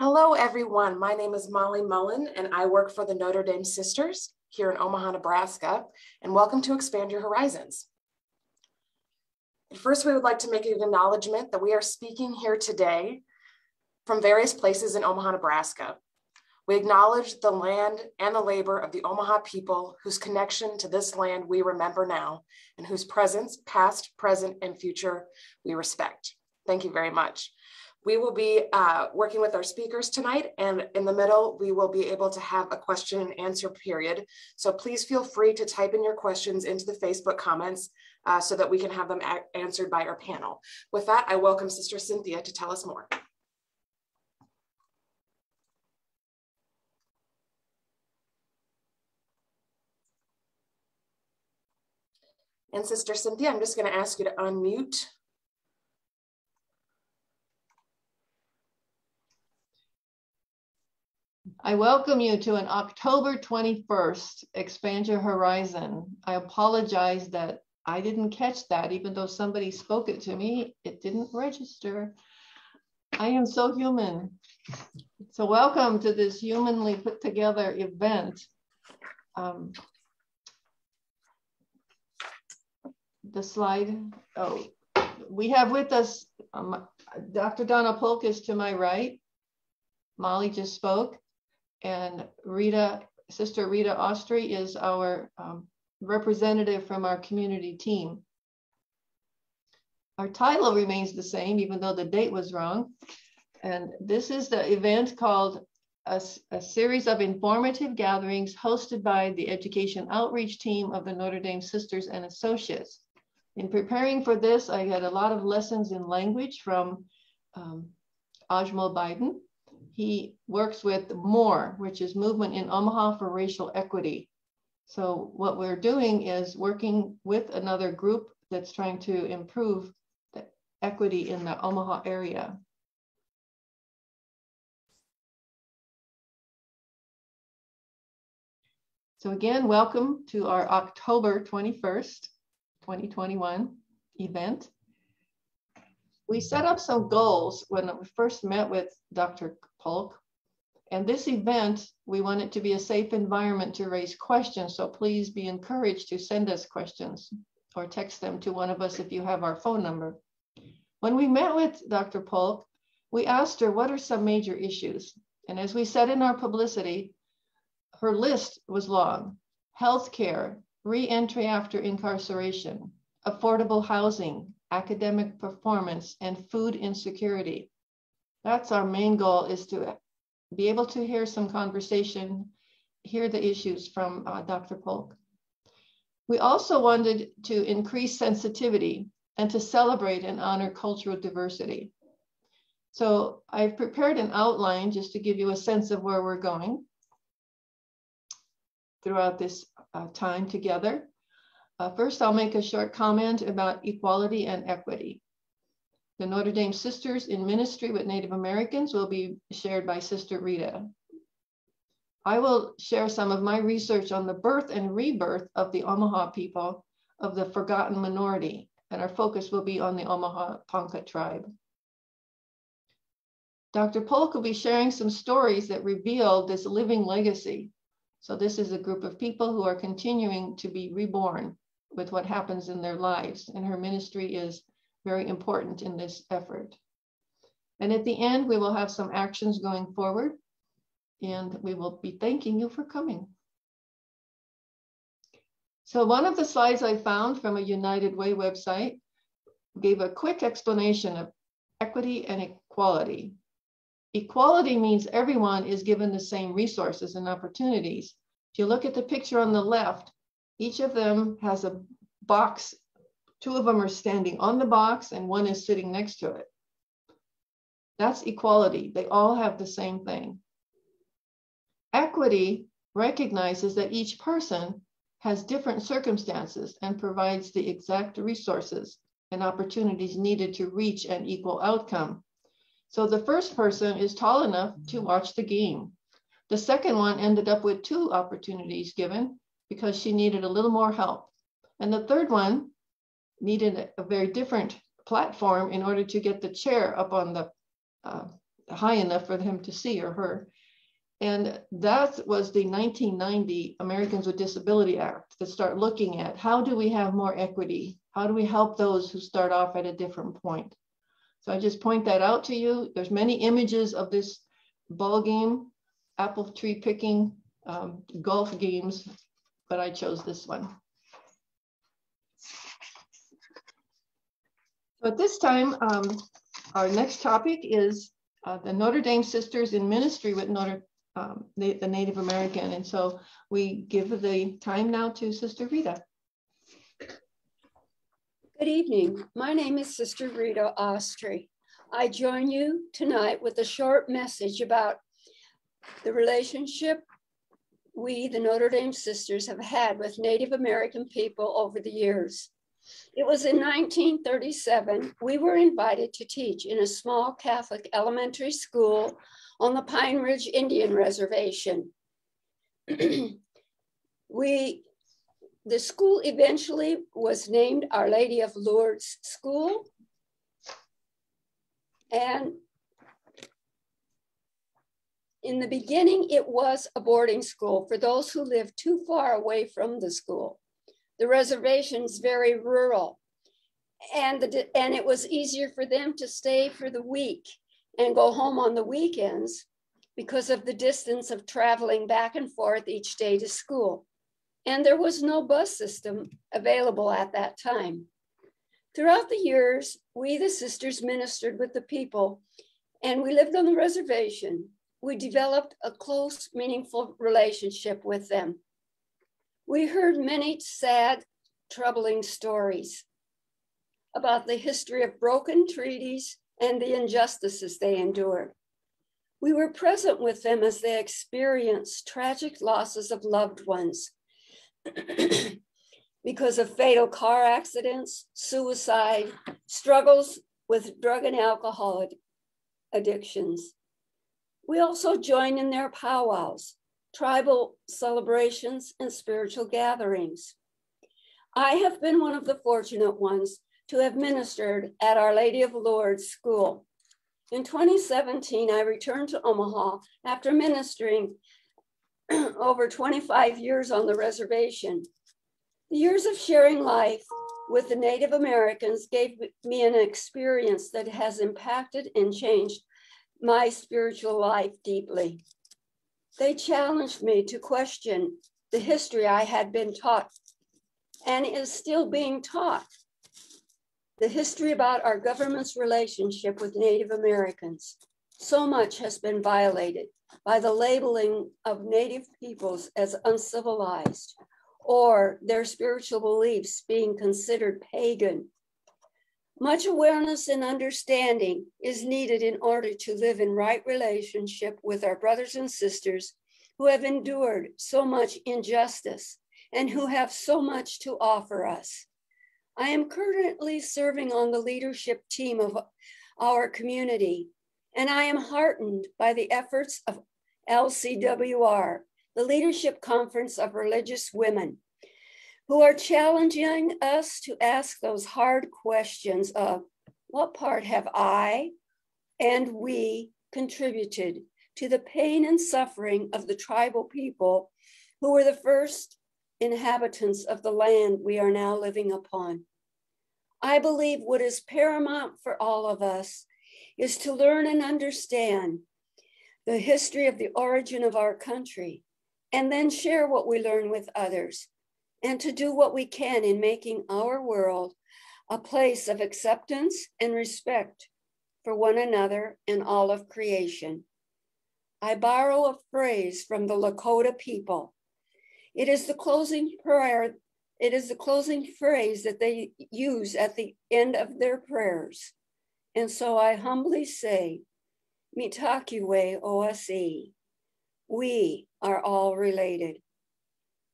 Hello, everyone. My name is Molly Mullen, and I work for the Notre Dame Sisters here in Omaha, Nebraska, and welcome to Expand Your Horizons. First, we would like to make an acknowledgement that we are speaking here today from various places in Omaha, Nebraska. We acknowledge the land and the labor of the Omaha people whose connection to this land we remember now and whose presence, past, present, and future, we respect. Thank you very much. We will be uh, working with our speakers tonight and in the middle, we will be able to have a question and answer period. So please feel free to type in your questions into the Facebook comments uh, so that we can have them answered by our panel. With that, I welcome Sister Cynthia to tell us more. And Sister Cynthia, I'm just gonna ask you to unmute I welcome you to an October 21st Expand Your Horizon. I apologize that I didn't catch that, even though somebody spoke it to me, it didn't register. I am so human. So welcome to this humanly put together event. Um, the slide, oh, we have with us um, Dr. Donna Polk is to my right. Molly just spoke and Rita, Sister Rita Ostry is our um, representative from our community team. Our title remains the same, even though the date was wrong. And this is the event called a, a, series of informative gatherings hosted by the education outreach team of the Notre Dame Sisters and Associates. In preparing for this, I had a lot of lessons in language from um, A'Jamal Byndon, he works with MORE, which is Movement in Omaha for Racial Equity. So what we're doing is working with another group that's trying to improve the equity in the Omaha area. So again, welcome to our October 21st, 2021 event. We set up some goals when we first met with Dr. Polk. And this event, we want it to be a safe environment to raise questions. So please be encouraged to send us questions or text them to one of us if you have our phone number. When we met with Dr. Polk, we asked her what are some major issues. And as we said in our publicity, her list was long. Healthcare, re-entry after incarceration, affordable housing, academic performance, and food insecurity. That's our main goal is to be able to hear some conversation, hear the issues from uh, Dr. Polk. We also wanted to increase sensitivity and to celebrate and honor cultural diversity. So I've prepared an outline just to give you a sense of where we're going throughout this uh, time together. Uh, first, I'll make a short comment about equality and equity. The Notre Dame Sisters in Ministry with Native Americans will be shared by Sister Rita. I will share some of my research on the birth and rebirth of the Omaha people of the forgotten minority, and our focus will be on the Omaha Ponca tribe. Dr. Polk will be sharing some stories that reveal this living legacy. So this is a group of people who are continuing to be reborn with what happens in their lives. And her ministry is very important in this effort. And at the end, we will have some actions going forward and we will be thanking you for coming. So one of the slides I found from a United Way website gave a quick explanation of equity and equality. Equality means everyone is given the same resources and opportunities. If you look at the picture on the left, each of them has a box Two of them are standing on the box and one is sitting next to it. That's equality. They all have the same thing. Equity recognizes that each person has different circumstances and provides the exact resources and opportunities needed to reach an equal outcome. So the first person is tall enough to watch the game. The second one ended up with two opportunities given because she needed a little more help. And the third one needed a very different platform in order to get the chair up on the uh, high enough for him to see or her. And that was the 1990 Americans with Disability Act that start looking at how do we have more equity? How do we help those who start off at a different point? So I just point that out to you. There's many images of this ball game, apple tree picking, um, golf games, but I chose this one. So at this time, um, our next topic is uh, the Notre Dame Sisters in Ministry with Notre um, the, the Native American. And so we give the time now to Sister Rita. Good evening. My name is Sister Rita Ostry. I join you tonight with a short message about the relationship we, the Notre Dame Sisters, have had with Native American people over the years. It was in 1937, we were invited to teach in a small Catholic elementary school on the Pine Ridge Indian Reservation. we, the school eventually was named Our Lady of Lourdes School. And in the beginning, it was a boarding school for those who lived too far away from the school. The reservation is very rural, and, the, and it was easier for them to stay for the week and go home on the weekends because of the distance of traveling back and forth each day to school. And there was no bus system available at that time. Throughout the years, we, the sisters, ministered with the people and we lived on the reservation. We developed a close, meaningful relationship with them. We heard many sad, troubling stories about the history of broken treaties and the injustices they endured. We were present with them as they experienced tragic losses of loved ones because of fatal car accidents, suicide, struggles with drug and alcohol addictions. We also join in their powwows, tribal celebrations, and spiritual gatherings. I have been one of the fortunate ones to have ministered at Our Lady of Lourdes School. In 2017, I returned to Omaha after ministering over 25 years on the reservation. The years of sharing life with the Native Americans gave me an experience that has impacted and changed my spiritual life deeply. They challenged me to question the history I had been taught and is still being taught the history about our government's relationship with Native Americans. So much has been violated by the labeling of Native peoples as uncivilized or their spiritual beliefs being considered pagan. Much awareness and understanding is needed in order to live in right relationship with our brothers and sisters who have endured so much injustice and who have so much to offer us. I am currently serving on the leadership team of our community, and I am heartened by the efforts of LCWR, the Leadership Conference of Religious Women, who are challenging us to ask those hard questions of what part have I and we contributed to the pain and suffering of the tribal people who were the first inhabitants of the land we are now living upon. I believe what is paramount for all of us is to learn and understand the history of the origin of our country and then share what we learn with others and to do what we can in making our world a place of acceptance and respect for one another and all of creation. I borrow a phrase from the Lakota people. It is the closing prayer it is the closing phrase that they use at the end of their prayers. And so I humbly say, Mitakuye Oyasin, we are all related.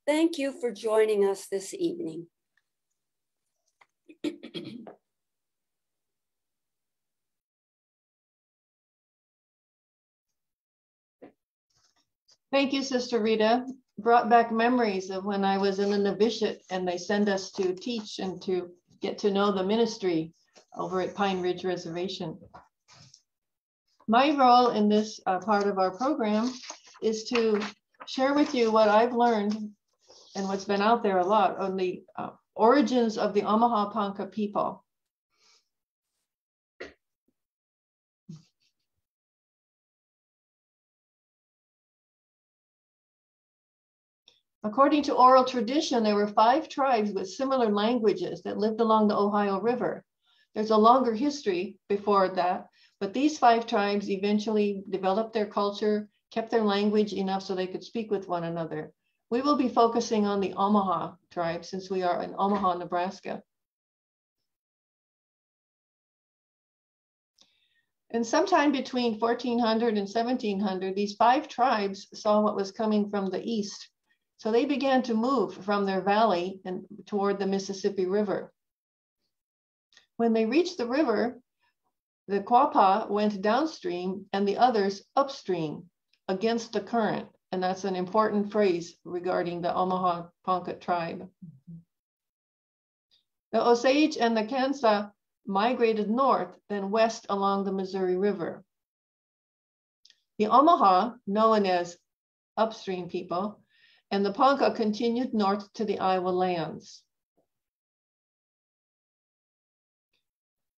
Thank you for joining us this evening. Thank you, Sister Rita brought back memories of when I was in the novitiate and they send us to teach and to get to know the ministry over at Pine Ridge Reservation. My role in this uh, part of our program is to share with you what I've learned and what's been out there a lot on the uh, origins of the Omaha Ponca people. According to oral tradition, there were five tribes with similar languages that lived along the Ohio River. There's a longer history before that, but these five tribes eventually developed their culture, kept their language enough so they could speak with one another. We will be focusing on the Omaha tribe since we are in Omaha, Nebraska. And sometime between 1400 and 1700, these five tribes saw what was coming from the east so they began to move from their valley and toward the Mississippi River. When they reached the river, the Quapaw went downstream and the others upstream against the current. And that's an important phrase regarding the Omaha Ponca tribe. The Osage and the Kansa migrated north, then west along the Missouri River. The Omaha, known as upstream people, and the Ponca continued north to the Iowa lands.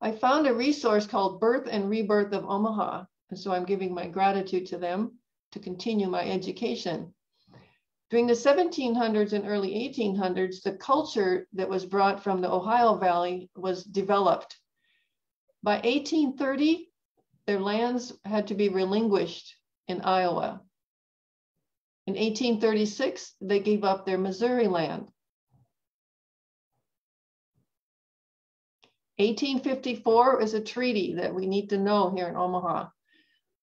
I found a resource called Birth and Rebirth of Omaha, and so I'm giving my gratitude to them to continue my education. During the 1700s and early 1800s, the culture that was brought from the Ohio Valley was developed. By 1830, their lands had to be relinquished in Iowa. In 1836, they gave up their Missouri land. 1854 is a treaty that we need to know here in Omaha.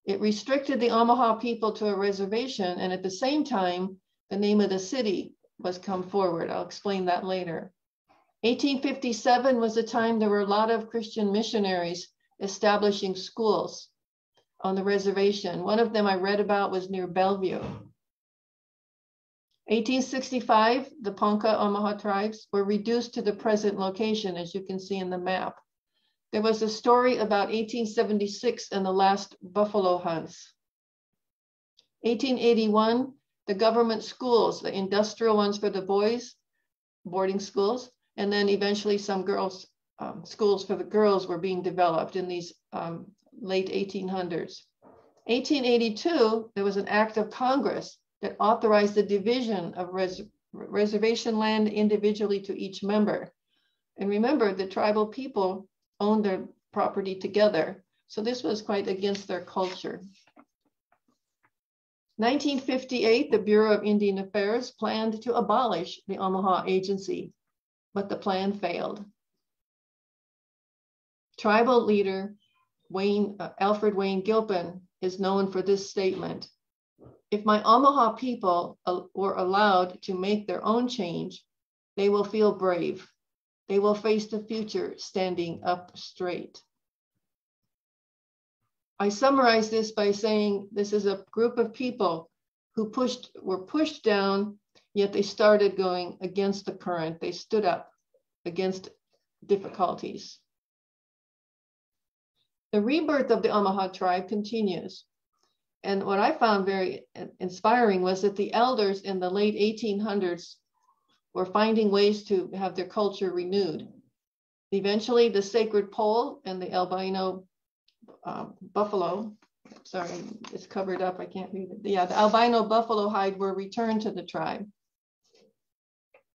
It restricted the Omaha people to a reservation, and at the same time, the name of the city was come forward. I'll explain that later. 1857 was a time there were a lot of Christian missionaries establishing schools on the reservation. One of them I read about was near Bellevue. 1865, the Ponca Omaha tribes were reduced to the present location, as you can see in the map. There was a story about 1876 and the last buffalo hunts. 1881, the government schools, the industrial ones for the boys, boarding schools, and then eventually some girls, um, schools for the girls were being developed in these um, late 1800s. 1882, there was an act of Congress that authorized the division of res reservation land individually to each member. And remember, the tribal people owned their property together. So this was quite against their culture. 1958, the Bureau of Indian Affairs planned to abolish the Omaha Agency, but the plan failed. Tribal leader Wayne, uh, Alfred Wayne Gilpin is known for this statement. If my Omaha people were allowed to make their own change, they will feel brave. They will face the future standing up straight. I summarize this by saying this is a group of people who pushed were pushed down, yet they started going against the current. They stood up against difficulties. The rebirth of the Omaha tribe continues. And what I found very inspiring was that the elders in the late 1800s were finding ways to have their culture renewed. Eventually, the sacred pole and the albino uh, buffalo, sorry, it's covered up, I can't read it. Yeah, the albino buffalo hide were returned to the tribe.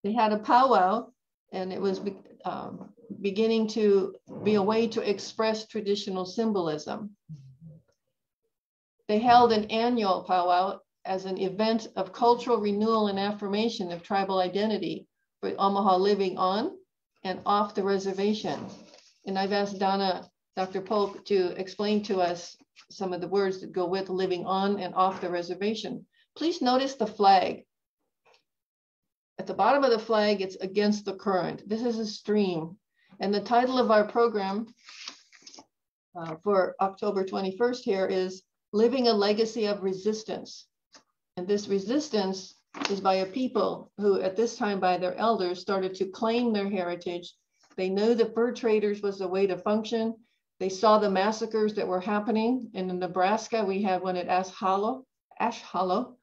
They had a powwow, and it was um, beginning to be a way to express traditional symbolism. They held an annual powwow as an event of cultural renewal and affirmation of tribal identity for Omaha living on and off the reservation. And I've asked Donna, Dr. Polk, to explain to us some of the words that go with living on and off the reservation. Please notice the flag. At the bottom of the flag, it's against the current. This is a stream. And the title of our program uh, for October 21st here is living a legacy of resistance. And this resistance is by a people who, at this time, by their elders, started to claim their heritage. They knew the fur traders was the way to function. They saw the massacres that were happening. And in Nebraska, we had one at Ash Hollow, Ash Hollow,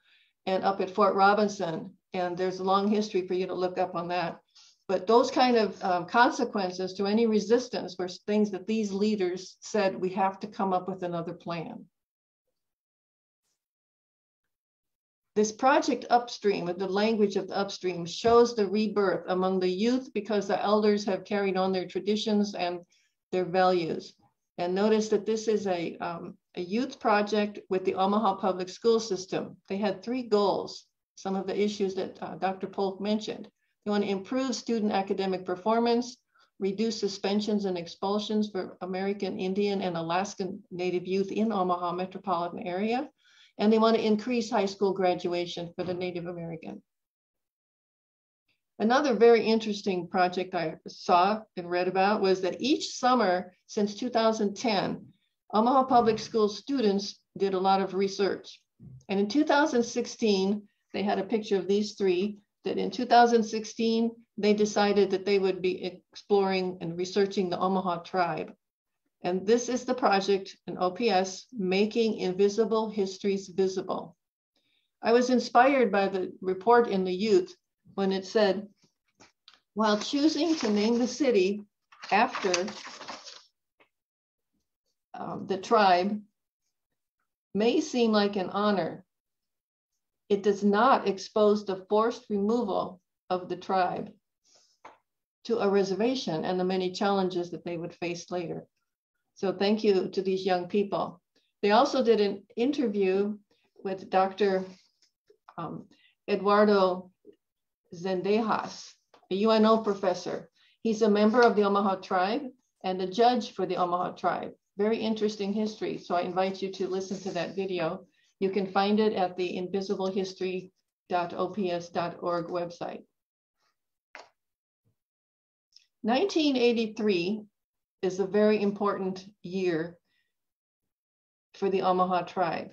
and up at Fort Robinson. And there's a long history for you to look up on that. But those kind of um, consequences to any resistance were things that these leaders said we have to come up with another plan. This project upstream, with the language of the upstream, shows the rebirth among the youth because the elders have carried on their traditions and their values. And notice that this is a, um, a youth project with the Omaha Public School System. They had three goals, some of the issues that uh, Dr. Polk mentioned. They want to improve student academic performance, reduce suspensions and expulsions for American Indian and Alaskan Native youth in Omaha metropolitan area, and they want to increase high school graduation for the Native American. Another very interesting project I saw and read about was that each summer since 2010, Omaha Public School students did a lot of research. And in 2016, they had a picture of these three, that in 2016, they decided that they would be exploring and researching the Omaha tribe. And this is the project in OPS, Making Invisible Histories Visible. I was inspired by the report in the youth when it said, while choosing to name the city after um, the tribe may seem like an honor, it does not expose the forced removal of the tribe to a reservation and the many challenges that they would face later. So thank you to these young people. They also did an interview with Dr. Um, Eduardo Zendejas, a UNO professor. He's a member of the Omaha tribe and a judge for the Omaha tribe. Very interesting history. So I invite you to listen to that video. You can find it at the invisiblehistory.ops.org website. 1983 is a very important year for the Omaha tribe.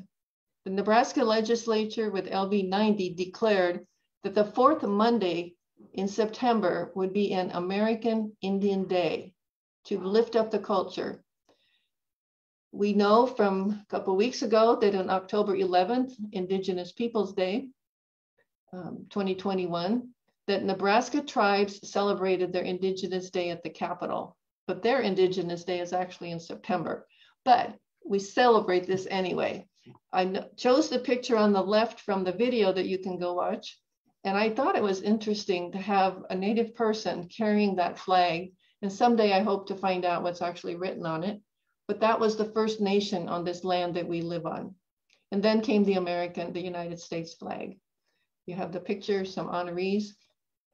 The Nebraska legislature with LB 90 declared that the fourth Monday in September would be an American Indian Day to lift up the culture. We know from a couple weeks ago that on October 11th, Indigenous Peoples Day, um, 2021, that Nebraska tribes celebrated their Indigenous Day at the Capitol but their Indigenous Day is actually in September. But we celebrate this anyway. I chose the picture on the left from the video that you can go watch. And I thought it was interesting to have a Native person carrying that flag. And someday I hope to find out what's actually written on it. But that was the first nation on this land that we live on. And then came the American, the United States flag. You have the picture, some honorees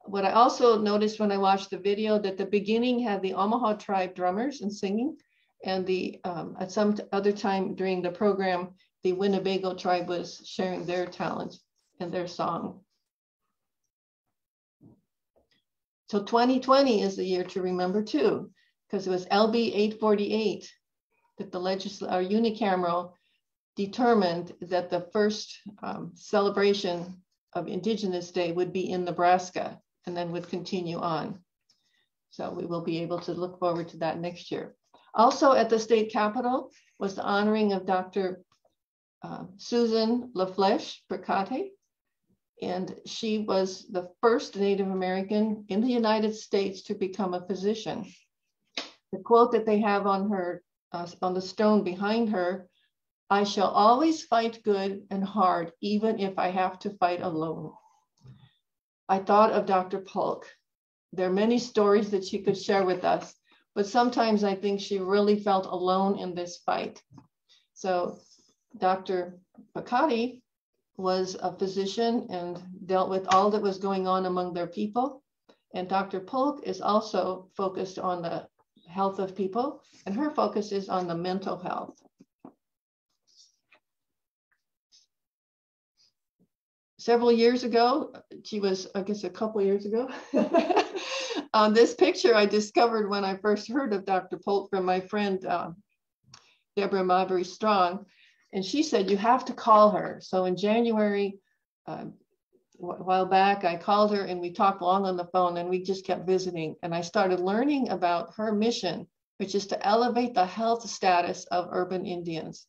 what I also noticed when I watched the video that the beginning had the Omaha tribe drummers and singing, and the um, at some other time during the program, the Winnebago tribe was sharing their talent and their song. So 2020 is the year to remember too, because it was LB 848 that the legislature, our unicameral determined that the first um, celebration of Indigenous Day would be in Nebraska and then would continue on. So we will be able to look forward to that next year. Also at the state capitol was the honoring of Dr. Uh, Susan LaFlesche Picotte. And she was the first Native American in the United States to become a physician. The quote that they have on her, uh, on the stone behind her, I shall always fight good and hard, even if I have to fight alone. I thought of Dr. Polk. There are many stories that she could share with us, but sometimes I think she really felt alone in this fight. So Dr. Picotte was a physician and dealt with all that was going on among their people. And Dr. Polk is also focused on the health of people, and her focus is on the mental health. Several years ago, she was, I guess, a couple years ago. um, this picture I discovered when I first heard of Dr. Polk from my friend uh, Deborah Marbury Strong, and she said you have to call her. So in January, uh, a while back, I called her and we talked long on the phone, and we just kept visiting. And I started learning about her mission which is to elevate the health status of urban Indians.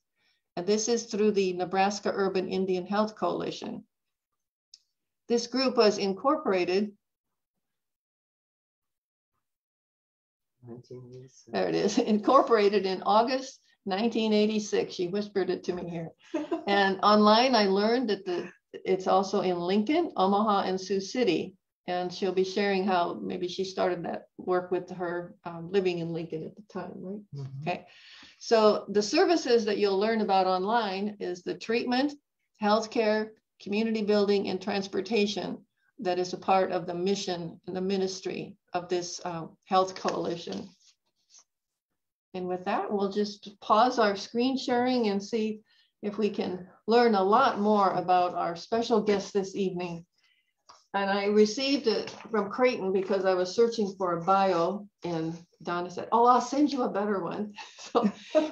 And this is through the Nebraska Urban Indian Health Coalition. This group was incorporated There it is, incorporated in August 1986. She whispered it to me here. and online, I learned that the it's also in Lincoln, Omaha, and Sioux City. And she'll be sharing how maybe she started that work with her um, living in Lincoln at the time, right? Mm-hmm. Okay. So the services that you'll learn about online is the treatment, healthcare, community building, and transportation that is a part of the mission and the ministry of this uh, health coalition. And with that, we'll just pause our screen sharing and see if we can learn a lot more about our special guest this evening. And I received it from Creighton because I was searching for a bio and Donna said, oh, I'll send you a better one. So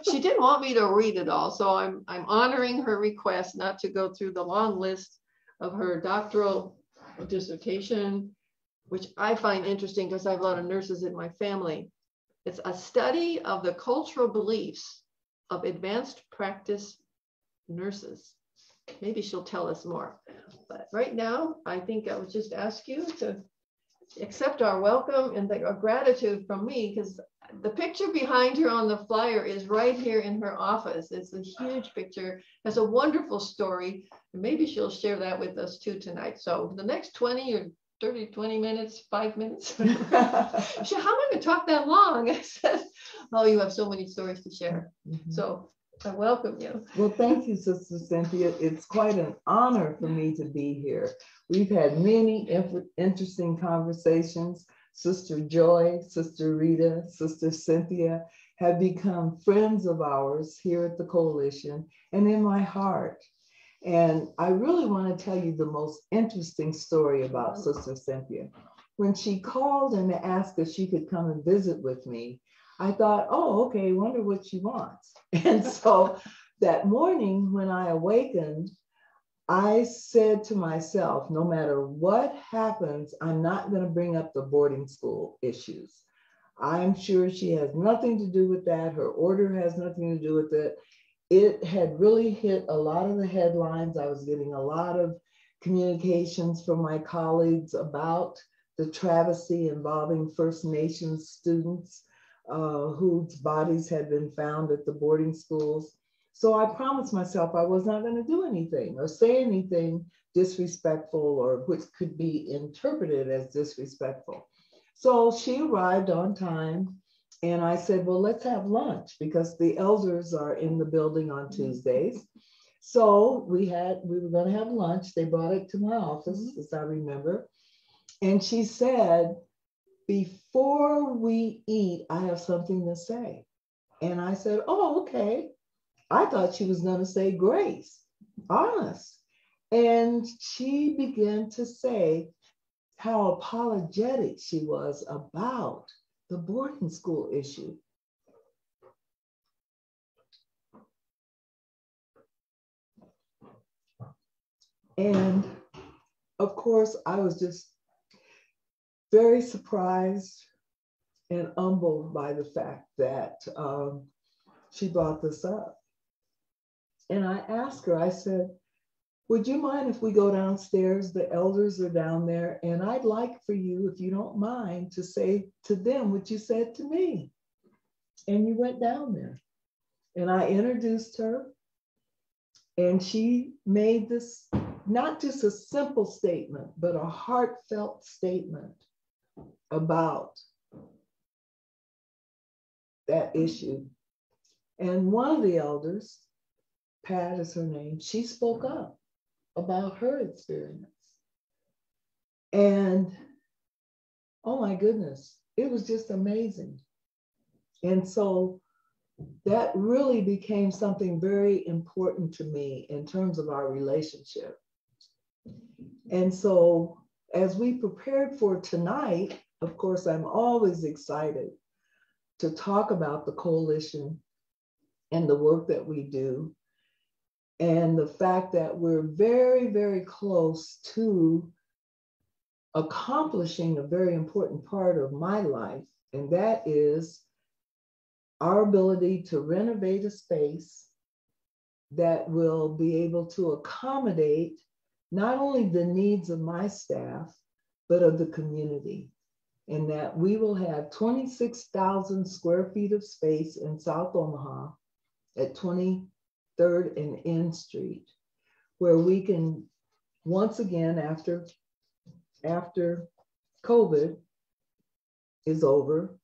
she didn't want me to read it all. So I'm, I'm honoring her request not to go through the long list of her doctoral dissertation, which I find interesting because I have a lot of nurses in my family. It's a study of the cultural beliefs of advanced practice nurses. Maybe she'll tell us more. But right now, I think I would just ask you to accept our welcome and our gratitude from me because the picture behind her on the flyer is right here in her office. It's a huge picture, has a wonderful story. Maybe she'll share that with us too tonight. So the next 20 or 30, 20 minutes, five minutes. she, how am I going to talk that long? I said, oh, you have so many stories to share. Mm-hmm. So I welcome you. Well, thank you, Sister Cynthia. It's quite an honor for me to be here. We've had many interesting conversations. Sister Joy, Sister Rita, Sister Cynthia have become friends of ours here at the Coalition and in my heart. And I really want to tell you the most interesting story about Sister Cynthia. When she called and asked if she could come and visit with me, I thought, oh, okay, wonder what she wants. And so that morning when I awakened, I said to myself, no matter what happens, I'm not going to bring up the boarding school issues. I'm sure she has nothing to do with that. Her order has nothing to do with it it had really hit a lot of the headlines. I was getting a lot of communications from my colleagues about the travesty involving First Nations students uh, whose bodies had been found at the boarding schools. So I promised myself I was not going to do anything or say anything disrespectful or which could be interpreted as disrespectful. So she arrived on time and I said, well, let's have lunch because the elders are in the building on. Tuesdays. So we had, we were going to have lunch. They brought it to my office, mm-hmm. as I remember. And she said, before we eat, I have something to say. And I said, oh, okay. I thought she was going to say grace, honest. And she began to say how apologetic she was about the boarding school issue. And of course, I was just very surprised and humbled by the fact that um, she brought this up. And I asked her, I said, would you mind if we go downstairs? The elders are down there, and I'd like for you, if you don't mind, to say to them what you said to me. And you went down there. And I introduced her, and she made this not just a simple statement, but a heartfelt statement about that issue. And one of the elders, Pat is her name, she spoke up about her experience. And oh my goodness, it was just amazing. And so that really became something very important to me in terms of our relationship. And so as we prepared for tonight, of course, I'm always excited to talk about the coalition and the work that we do and the fact that we're very, very close to accomplishing a very important part of my life, and that is our ability to renovate a space that will be able to accommodate not only the needs of my staff, but of the community. And that we will have 26,000 square feet of space in South Omaha at 23rd and N Street, where we can once again, after, after COVID is over,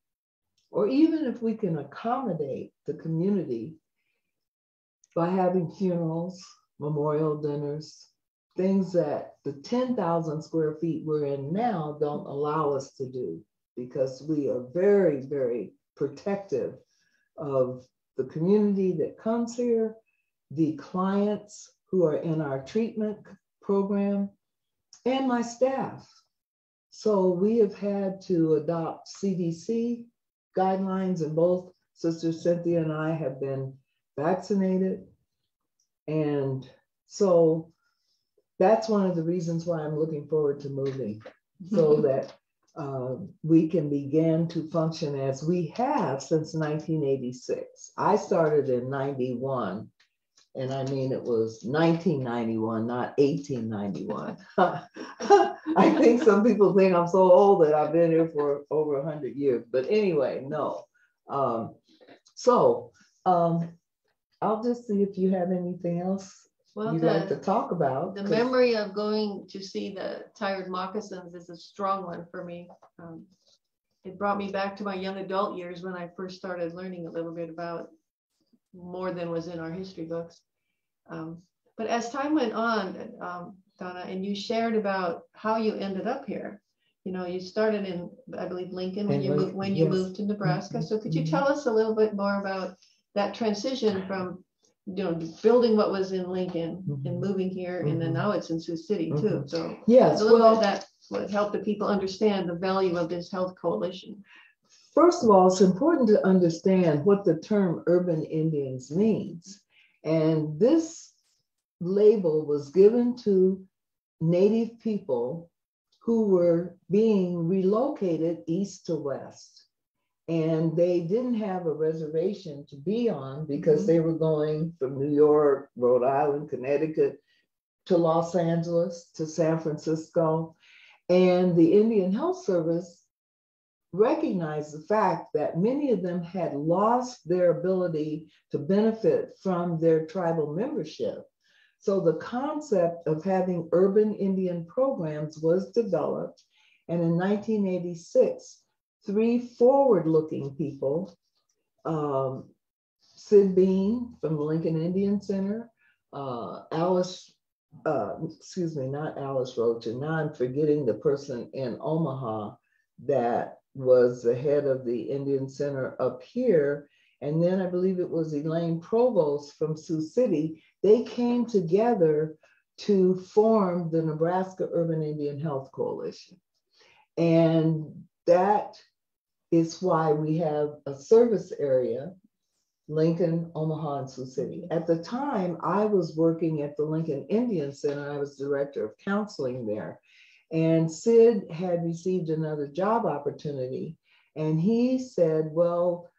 or even if we can accommodate the community by having funerals, memorial dinners, things that the 10,000 square feet we're in now don't allow us to do because we are very, very protective of the community that comes here, the clients who are in our treatment program, and my staff. So we have had to adopt CDC guidelines, and both Sister Cynthia and I have been vaccinated. And so that's one of the reasons why I'm looking forward to moving so that uh, we can begin to function as we have since 1986. I started in 91, and I mean it was 1991, not 1891. I think some people think I'm so old that I've been here for over 100 years, but anyway, no. Um, so um, I'll just see if you have anything else well, you'd the, like to talk about. The memory of going to see the tired moccasins is a strong one for me. Um, it brought me back to my young adult years when I first started learning a little bit about more than was in our history books. Um, but as time went on, um, Donna, and you shared about how you ended up here. You know, you started in, I believe, Lincoln when you moved when you yes. moved to Nebraska. So could you mm-hmm. tell us a little bit more about that transition from you know, building what was in Lincoln mm-hmm. and moving here, mm-hmm. and then mm-hmm. now it's in Sioux City too. Mm-hmm. So yes, a little well, of that would help the people understand the value of this health coalition. First of all, it's important to understand what the term urban Indians means. And this label was given to Native people who were being relocated east to west and they didn't have a reservation to be on because mm-hmm. they were going from New York, Rhode Island, Connecticut to Los Angeles to San Francisco. And the Indian Health Service recognized the fact that many of them had lost their ability to benefit from their tribal membership. So the concept of having urban Indian programs was developed. And in 1986, three forward-looking people, um, Sid Bean from the Lincoln Indian Center, uh, Alice, uh, excuse me, not Alice Roach, and now I'm forgetting the person in Omaha that was the head of the Indian Center up here. And then I believe it was Elaine Provost from Sioux City. They came together to form the Nebraska Urban Indian Health Coalition. And that is why we have a service area, Lincoln, Omaha, and Sioux City. Mm-hmm. At the time, I was working at the Lincoln Indian Center. I was director of counseling there. And Sid had received another job opportunity. And he said, Well,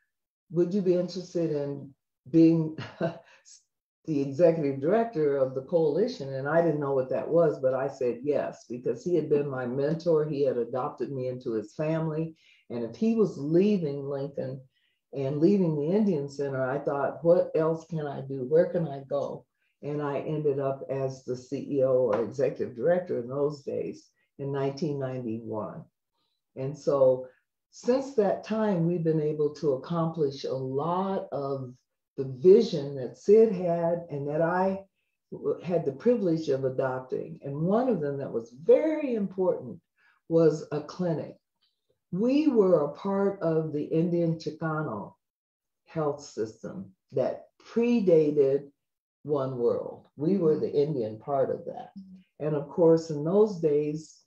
would you be interested in being the executive director of the coalition? And I didn't know what that was, but I said yes, because he had been my mentor. He had adopted me into his family. And if he was leaving Lincoln and leaving the Indian Center, I thought, what else can I do? Where can I go? And I ended up as the CEO or executive director in those days in 1991. And so since that time, we've been able to accomplish a lot of the vision that Sid had and that I had the privilege of adopting. And one of them that was very important was a clinic we were a part of the Indian Chicano health system that predated One World. We were the Indian part of that. And of course, in those days,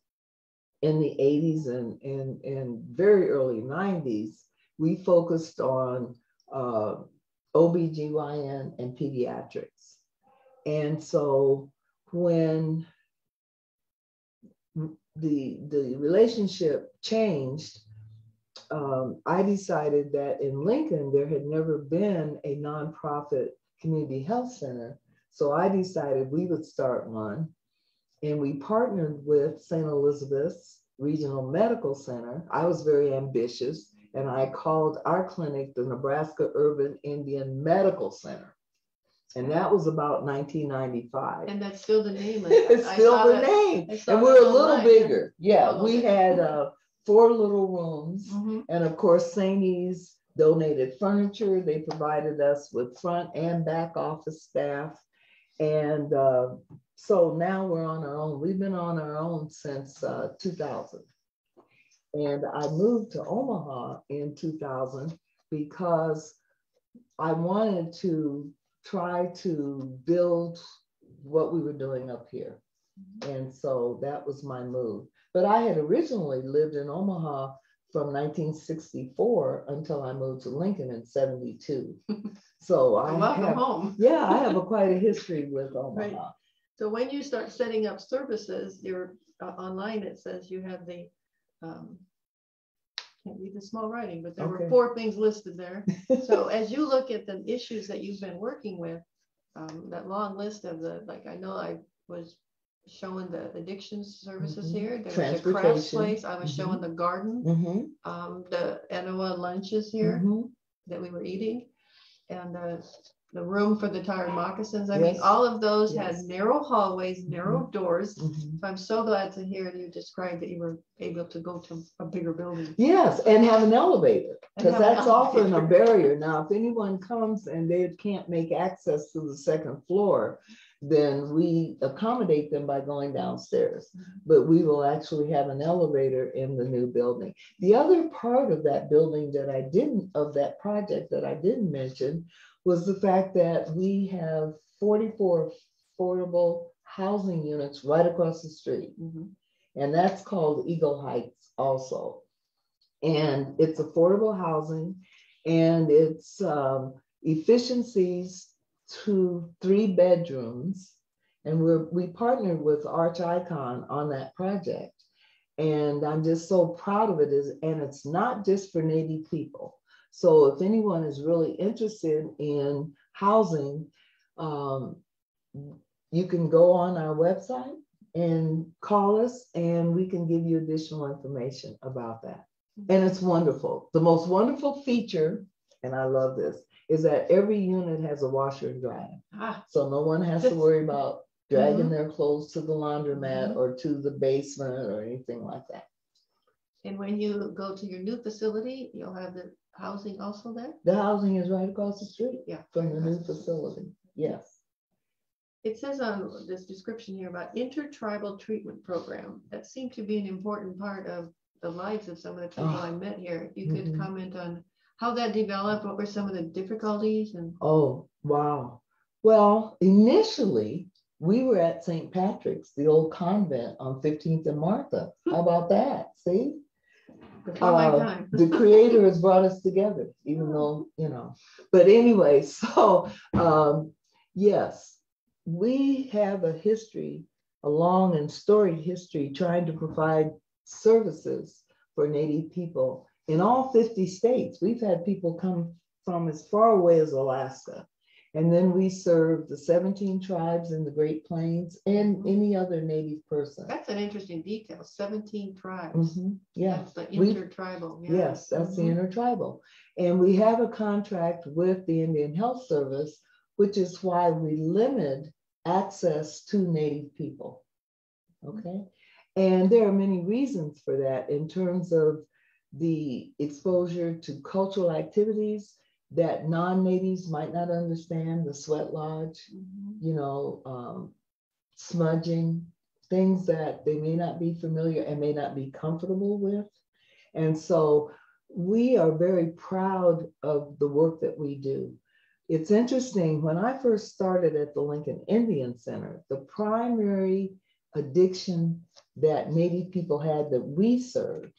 in the 80s and, and, and very early 90s, we focused on uh, OBGYN and pediatrics. And so when the, the relationship changed um, I decided that in Lincoln, there had never been a nonprofit community health center. So I decided we would start one. And we partnered with St. Elizabeth's Regional Medical Center. I was very ambitious and I called our clinic the Nebraska Urban Indian Medical Center. And that was about 1995. And that's still the name. it's still the that, name. And we're a little bigger. Yeah, oh, we had uh, four little rooms. Mm-hmm. And of course, Saint E's donated furniture. They provided us with front and back office staff. And uh, so now we're on our own. We've been on our own since uh, 2000. And I moved to Omaha in 2000 because I wanted to try to build what we were doing up here. And so that was my move. But I had originally lived in Omaha from 1964 until I moved to Lincoln in 72. So I welcome have, home. yeah, I have a, quite a history with Omaha. Right. So when you start setting up services, you're uh, online. It says you have the um, can't read the small writing, but there okay. were four things listed there. so as you look at the issues that you've been working with, um, that long list of the, like I know I was showing the addiction services mm-hmm. here. There was a crafts place. I was mm-hmm. showing the garden, mm-hmm. um, the ENOA lunches here mm-hmm. that we were eating, and the the room for the tired moccasins. I yes. mean, all of those yes. had narrow hallways, narrow mm-hmm. doors. Mm-hmm. So I'm so glad to hear you describe that you were able to go to a bigger building. Yes, and have an elevator because that's often a barrier. Now, if anyone comes and they can't make access to the second floor, then we accommodate them by going downstairs. Mm-hmm. But we will actually have an elevator in the new building. The other part of that building that I didn't, of that project that I didn't mention was the fact that we have 44 affordable housing units right across the street. Mm-hmm. And that's called Eagle Heights also. And it's affordable housing and it's um, efficiencies to three bedrooms. And we're, we partnered with Arch Icon on that project. And I'm just so proud of it. Is, and it's not just for Native people. So if anyone is really interested in housing, um, you can go on our website and call us and we can give you additional information about that. And it's wonderful. The most wonderful feature, and I love this, is that every unit has a washer and dryer. Ah. So no one has to worry about dragging mm-hmm. their clothes to the laundromat mm-hmm. or to the basement or anything like that. And when you go to your new facility, you'll have the housing also there? The housing is right across the street yeah. from the new facility. Yes. It says on this description here about intertribal treatment program. That seemed to be an important part of the lives of some of the people oh. I met here. If you could mm-hmm. comment on how that developed, what were some of the difficulties and Oh, wow. Well, initially we were at St. Patrick's, the old convent on 15th and Martha. How about that? See? Uh, the creator has brought us together, even though, you know. But anyway, so um, yes, we have a history, a long and storied history, trying to provide services for Native people in all 50 states. We've had people come from as far away as Alaska and then we serve the 17 tribes in the Great Plains and mm-hmm. any other Native person. That's an interesting detail. 17 tribes. Mm-hmm. Yeah. That's the intertribal. Yeah. Yes, that's mm-hmm. the intertribal. And we have a contract with the Indian Health Service, which is why we limit access to Native people. Okay. And there are many reasons for that in terms of the exposure to cultural activities that non-natives might not understand the sweat lodge, mm-hmm. you know, um, smudging, things that they may not be familiar and may not be comfortable with. And so we are very proud of the work that we do. It's interesting, when I first started at the Lincoln Indian Center, the primary addiction that Native people had that we served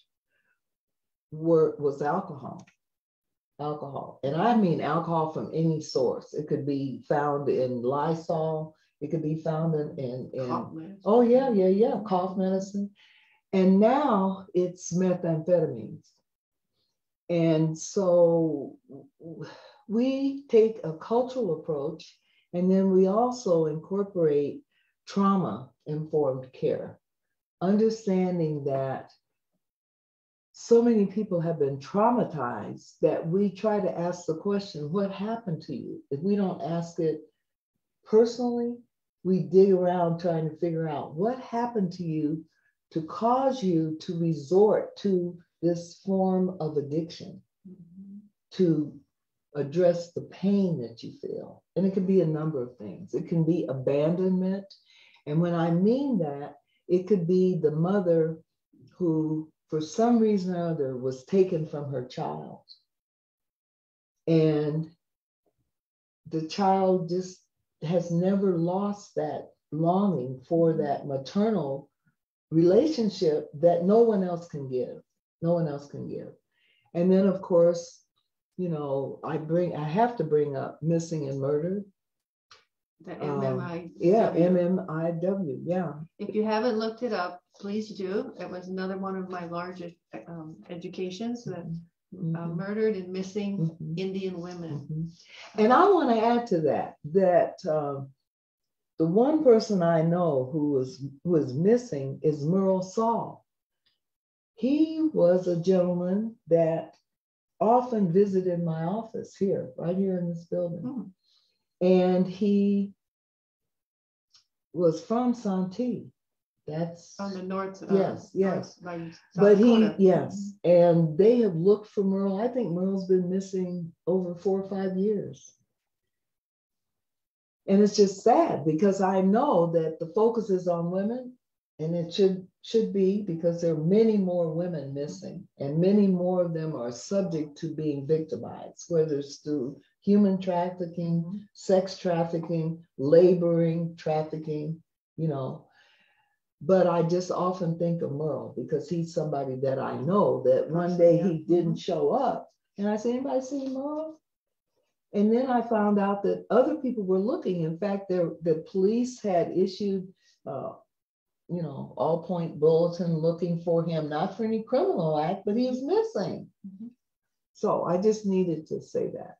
were, was alcohol alcohol. And I mean alcohol from any source. It could be found in Lysol, it could be found in, in, in oh yeah, yeah, yeah, cough medicine. And now it's methamphetamines. And so we take a cultural approach and then we also incorporate trauma informed care, understanding that so many people have been traumatized that we try to ask the question, What happened to you? If we don't ask it personally, we dig around trying to figure out what happened to you to cause you to resort to this form of addiction mm-hmm. to address the pain that you feel. And it can be a number of things. It can be abandonment. And when I mean that, it could be the mother who, for some reason or other, was taken from her child. And the child just has never lost that longing for that maternal relationship that no one else can give. No one else can give. And then, of course, you know, I bring, I have to bring up missing and murdered. The MMI. Um, yeah, MMIW. Yeah. If you haven't looked it up, please do. It was another one of my largest um, educations that mm-hmm. uh, murdered and missing mm-hmm. Indian women. Mm-hmm. And I want to add to that that um, the one person I know who was who is missing is Merle Saul. He was a gentleman that often visited my office here, right here in this building. And he was from Santee. That's on the north. Uh, yes, yes. North, but he, yes, and they have looked for Merle. I think Merle's been missing over four or five years. And it's just sad because I know that the focus is on women and it should should be because there are many more women missing and many more of them are subject to being victimized whether it's through human trafficking mm-hmm. sex trafficking laboring trafficking you know but i just often think of merle because he's somebody that i know that one day he didn't mm-hmm. show up and i said anybody see merle and then I found out that other people were looking. In fact, the police had issued, uh, you know, all point bulletin looking for him, not for any criminal act, but he was missing. Mm-hmm. So I just needed to say that.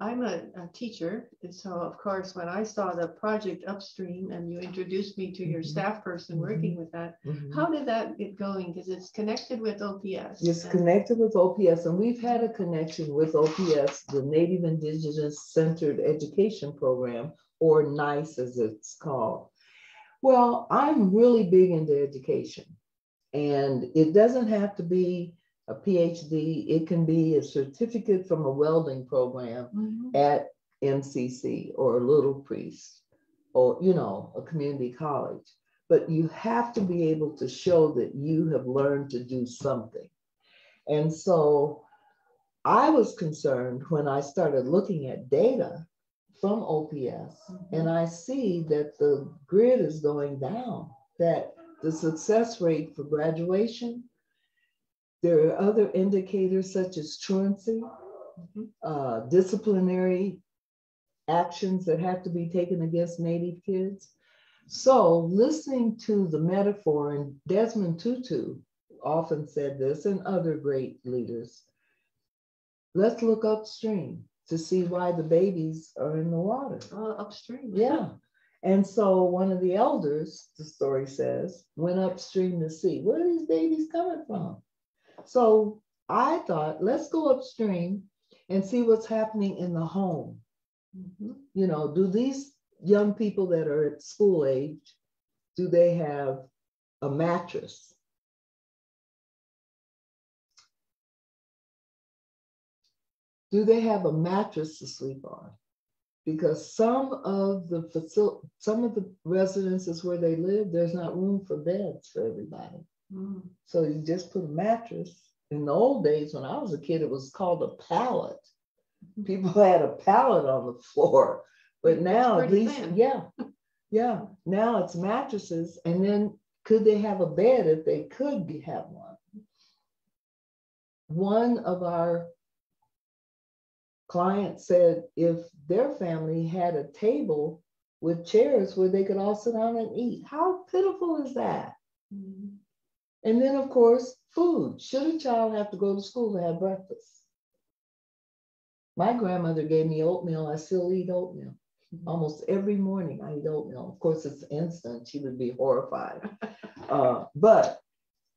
I'm a, a, teacher, and so of course, when I saw the project upstream and you introduced me to your mm-hmm. staff person mm-hmm. working with that, mm-hmm. how did that get going? Because it's connected with OPS. It's connected with OPS, and we've had a connection with OPS, the Native Indigenous Centered Education Program, or NICE as it's called. Well, I'm really big into education, and it doesn't have to be a PhD, it can be a certificate from a welding program mm-hmm. at MCC or Little Priest or, you know, a community college. But you have to be able to show that you have learned to do something. And so I was concerned when I started looking at data from OPS mm-hmm. and I see that the grid is going down, that the success rate for graduation there are other indicators such as truancy, mm-hmm. uh, disciplinary actions that have to be taken against Native kids. So, listening to the metaphor, and Desmond Tutu often said this, and other great leaders, let's look upstream to see why the babies are in the water. Uh, upstream. Yeah. And so one of the elders, the story says, went upstream to see where are these babies coming from? So I thought, let's go upstream and see what's happening in the home. Mm-hmm. You know, do these young people that are at school age, do they have a mattress? Do they have a mattress to sleep on? Because some of the facil- some of the residences where they live, there's not room for beds for everybody. Mm. So you just put a mattress. In the old days, when I was a kid, it was called a pallet. Mm-hmm. People had a pallet on the floor, but now at least, thin. yeah, yeah. Now it's mattresses, and then could they have a bed if they could have one? One of our clients said if their family had a table with chairs where they could all sit down and eat, how pitiful is that? Mm-hmm. And then, of course, food. Should a child have to go to school to have breakfast? My grandmother gave me oatmeal. I still eat oatmeal. Almost every morning I eat oatmeal. Of course, it's instant. She would be horrified. Uh, but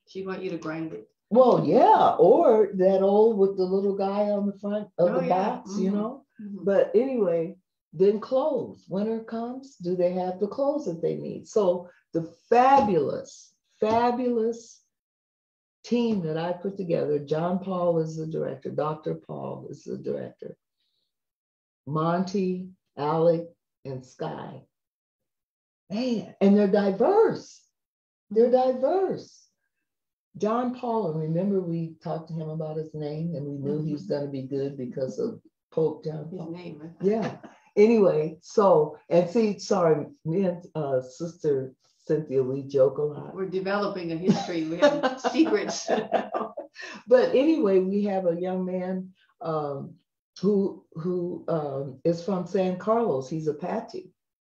She'd want you to grind it. Well, yeah, or that old with the little guy on the front of Oh, the yeah. box, you Mhm. know? Mhm. But anyway, then clothes. Winter comes, do they have the clothes that they need? So the fabulous, fabulous team that I put together, John Paul is the director, Dr. Paul is the director, Monty, Alec, and Sky. Man, and they're diverse. They're diverse. John Paul, and remember we talked to him about his name and we knew he was going to be good because of Pope John Paul. His name. Yeah. Anyway, so and see, sorry, me and uh, Sister Cynthia, we joke a lot. We're developing a history. We have secrets. but anyway, we have a young man um, who who um, is from San Carlos. He's Apache.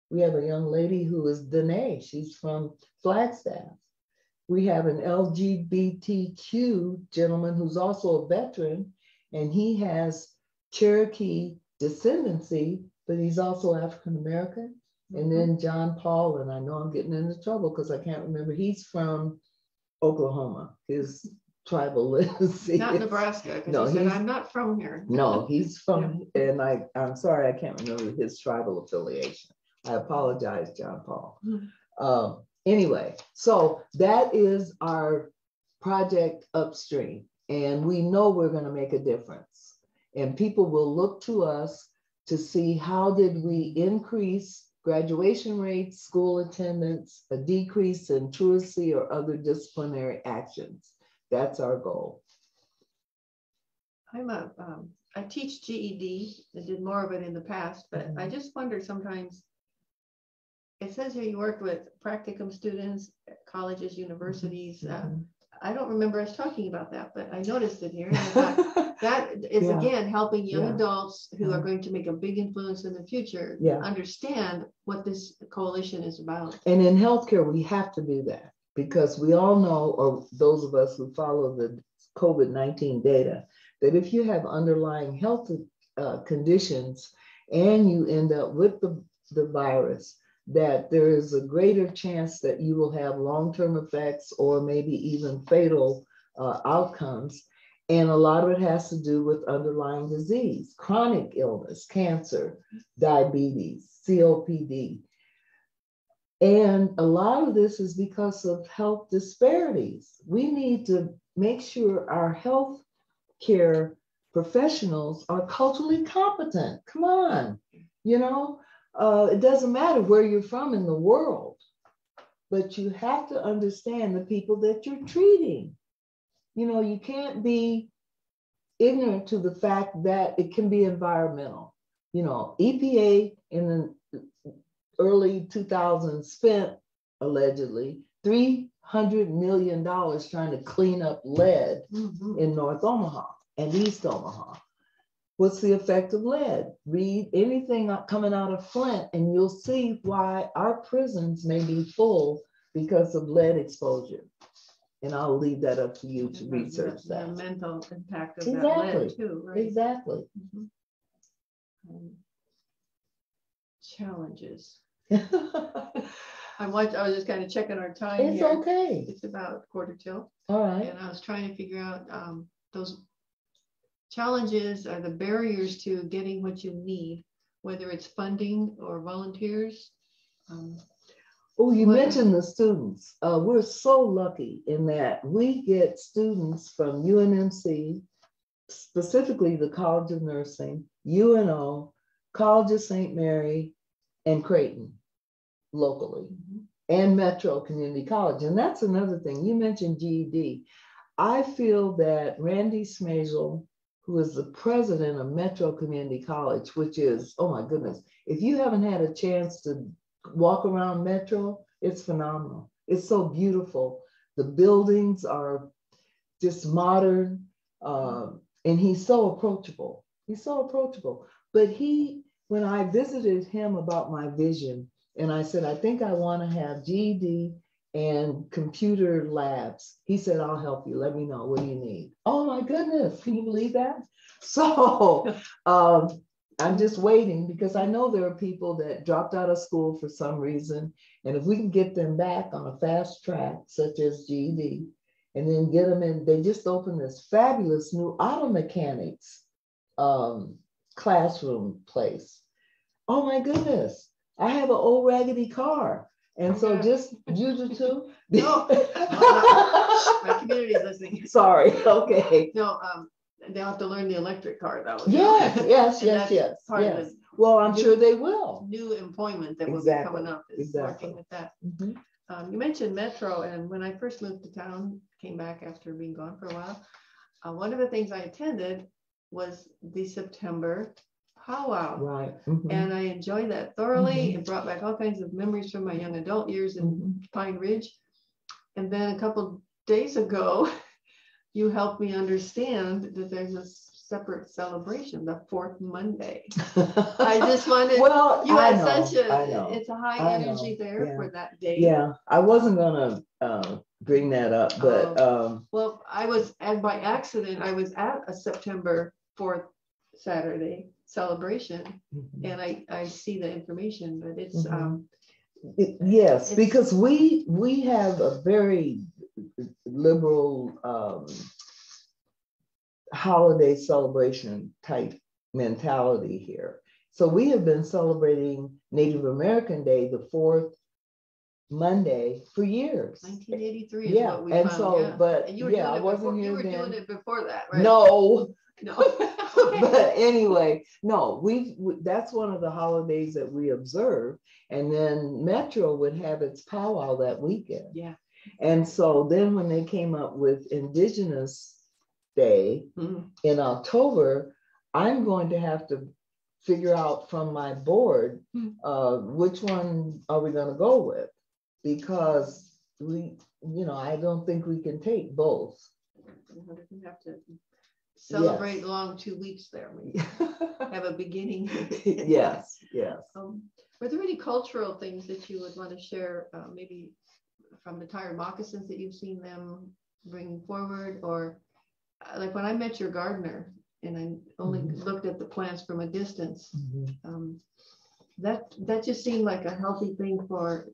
We have a young lady who is Diné. She's from Flagstaff. We have an LGBTQ gentleman who's also a veteran, and he has Cherokee descendancy, but he's also African American. And then John Paul, and I know I'm getting into trouble because I can't remember. He's from Oklahoma. His tribalism. Not Nebraska, No, he said, he's- I'm not from here. No, he's from, and I, I'm sorry, I can't remember his tribal affiliation. I apologize, John Paul. Hmm. Um, anyway, so that is our project upstream, and we know we're gonna make a difference. And people will look to us to see how did we increase graduation rates, school attendance, a decrease in truancy or other disciplinary actions. That's our goal. I'm a, um, I teach GED. I did more of it in the past, but I Mhm. just wonder sometimes. It says here you worked with practicum students, colleges, universities. uh, I don't remember us talking about that, but I noticed it here. thought, That is Yeah. again, helping young Yeah. adults who are going to make a big influence in the future. Yeah. Understand what this coalition is about. And in healthcare, we have to do that because we all know, or those of us who follow the COVID 19 data, that if you have underlying health uh, conditions and you end up with the, the virus, that there is a greater chance that you will have long term effects or maybe even fatal uh, outcomes. And a lot of it has to do with underlying disease, chronic illness, cancer, diabetes, COPD. And a lot of this is because of health disparities. We need to make sure our health care professionals are culturally competent. Come on, you know, uh, it doesn't matter where you're from in the world, but you have to understand the people that you're treating. You know, you can't be ignorant to the fact that it can be environmental. You know, EPA in the early 2000s spent allegedly $300 million trying to clean up lead Mhm. in North Omaha and East Omaha. What's the effect of lead? Read anything coming out of Flint, and you'll see why our prisons may be full because of lead exposure. And I'll leave that up to you to research the- that. The mental impact of that lead Exactly. too, right? Exactly. Mhm. Um, Challenges. it's I I was just kind of checking our time here. okay. It's about quarter till. All right. And I was trying to figure out um, those challenges are the barriers to getting what you need, whether it's funding or volunteers. Um, Oh, you What- mentioned the students. Uh, we're so lucky in that we get students from UNMC, specifically the College of Nursing, UNO, College of St. Mary, and Creighton locally, and Metro Community College. And that's another thing. You mentioned GED. I feel that Randy Schmailzl, who is the president of Metro Community College, which is, oh my goodness, if you haven't had a chance to walk around Metro, it's phenomenal. It's so beautiful. The buildings are just modern, um, and he's so approachable. He's so approachable. But he, when I visited him about my vision, and I said, I think I want to have GED and computer labs. He said, I'll help you. Let me know. What do you need? Oh my goodness. Can you believe that? So um, I'm just waiting because I know there are people that dropped out of school for some reason. And if we can get them back on a fast track, such as GED, and then get them in, they just opened this fabulous new auto mechanics um, classroom place. Oh my goodness. I have an old raggedy car. And so just two. No. My community is listening. Sorry. Okay. No, um, they'll have to learn the electric car though. Yes, yes, yes, yes, Part of yes. the Well, I'm New- sure they will. new employment that will be coming up is exactly. working with that. Mhm. Um, you mentioned Metro, and when I first moved to town, came back after being gone for a while. Uh, one of the things I attended was the September powwow. Right. mhm, And I enjoyed that thoroughly. Mhm. It brought back all kinds of memories from my young adult years in mhm. Pine Ridge. And then a couple days ago, you helped me understand that there's a separate celebration, the fourth Monday. I just wanted, Well, you I had know, such a it's a high I energy know, there yeah. for that day. Yeah, I wasn't gonna uh, bring that up, but um, Well, I was, and by accident, I was at a September fourth Saturday celebration mhm. and I, I see the information, but it's, Mhm. um, It- Yes, It's- because we, we have a very liberal um, holiday celebration type mentality here. So we have been celebrating Native American Day, the fourth Monday for years. nineteen eighty-three is Yeah, what we and found, so, yeah. but, And you were yeah, doing I wasn't before- You here were doing it before that, right? No, No. but anyway, no, we, we- that's one of the holidays that we observe. And then Metro would have its powwow that weekend. Yeah. And so then when they came up with Indigenous Day Mhm. in October, I'm going to have to figure out from my board, Hmm. uh, which one are we gonna go with? Because we, you know, I don't think we can take both. We have to celebrate long two weeks there. We have a beginning. Yes, yes. Um, Were there any cultural things that you would want to share, uh, maybe from the tired moccasins that you've seen them bring forward? Or uh, like when I met your gardener and I only Mhm. looked at the plants from a distance, Mhm. um, that, that just seemed like a healthy thing for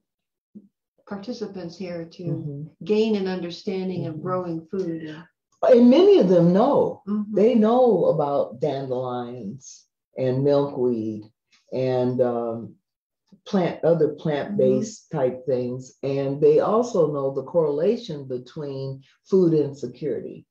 participants here to Mhm. gain an understanding of Mhm. growing food. And- many of them know, Mhm. they know about dandelions and milkweed and um, plant, other plant-based type things. And they also know the correlation between food insecurity.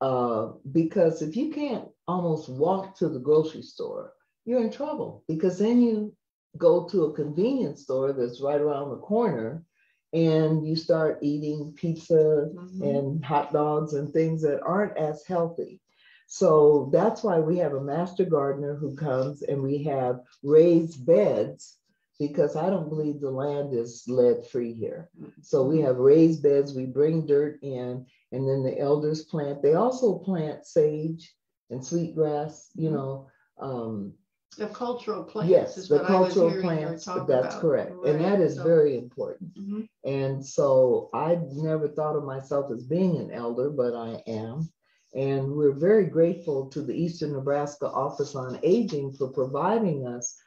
Uh, because if you can't almost walk to the grocery store, you're in trouble because then you go to a convenience store that's right around the corner and you start eating pizza Mhm. and hot dogs and things that aren't as healthy. So that's why we have a master gardener who comes and we have raised beds because I don't believe the land is lead free here. So we have raised beds, we bring dirt in, and then the elders plant. They also plant sage and sweetgrass, you Mhm. know. Um, The cultural plants yes, is the what I was cultural plants, that's about. correct. And that is so- very important. Mhm. And so I never thought of myself as being an elder, but I am. And we're very grateful to the Eastern Nebraska Office on Aging for providing us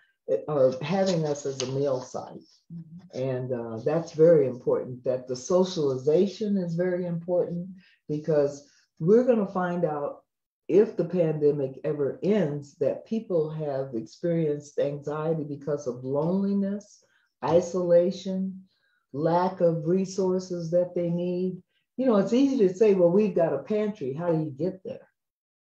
or having us as a meal site. And uh, that's very important, that the socialization is very important because we're going to find out if the pandemic ever ends, that people have experienced anxiety because of loneliness, isolation, lack of resources that they need. You know, it's easy to say, well, we've got a pantry. How do you get there?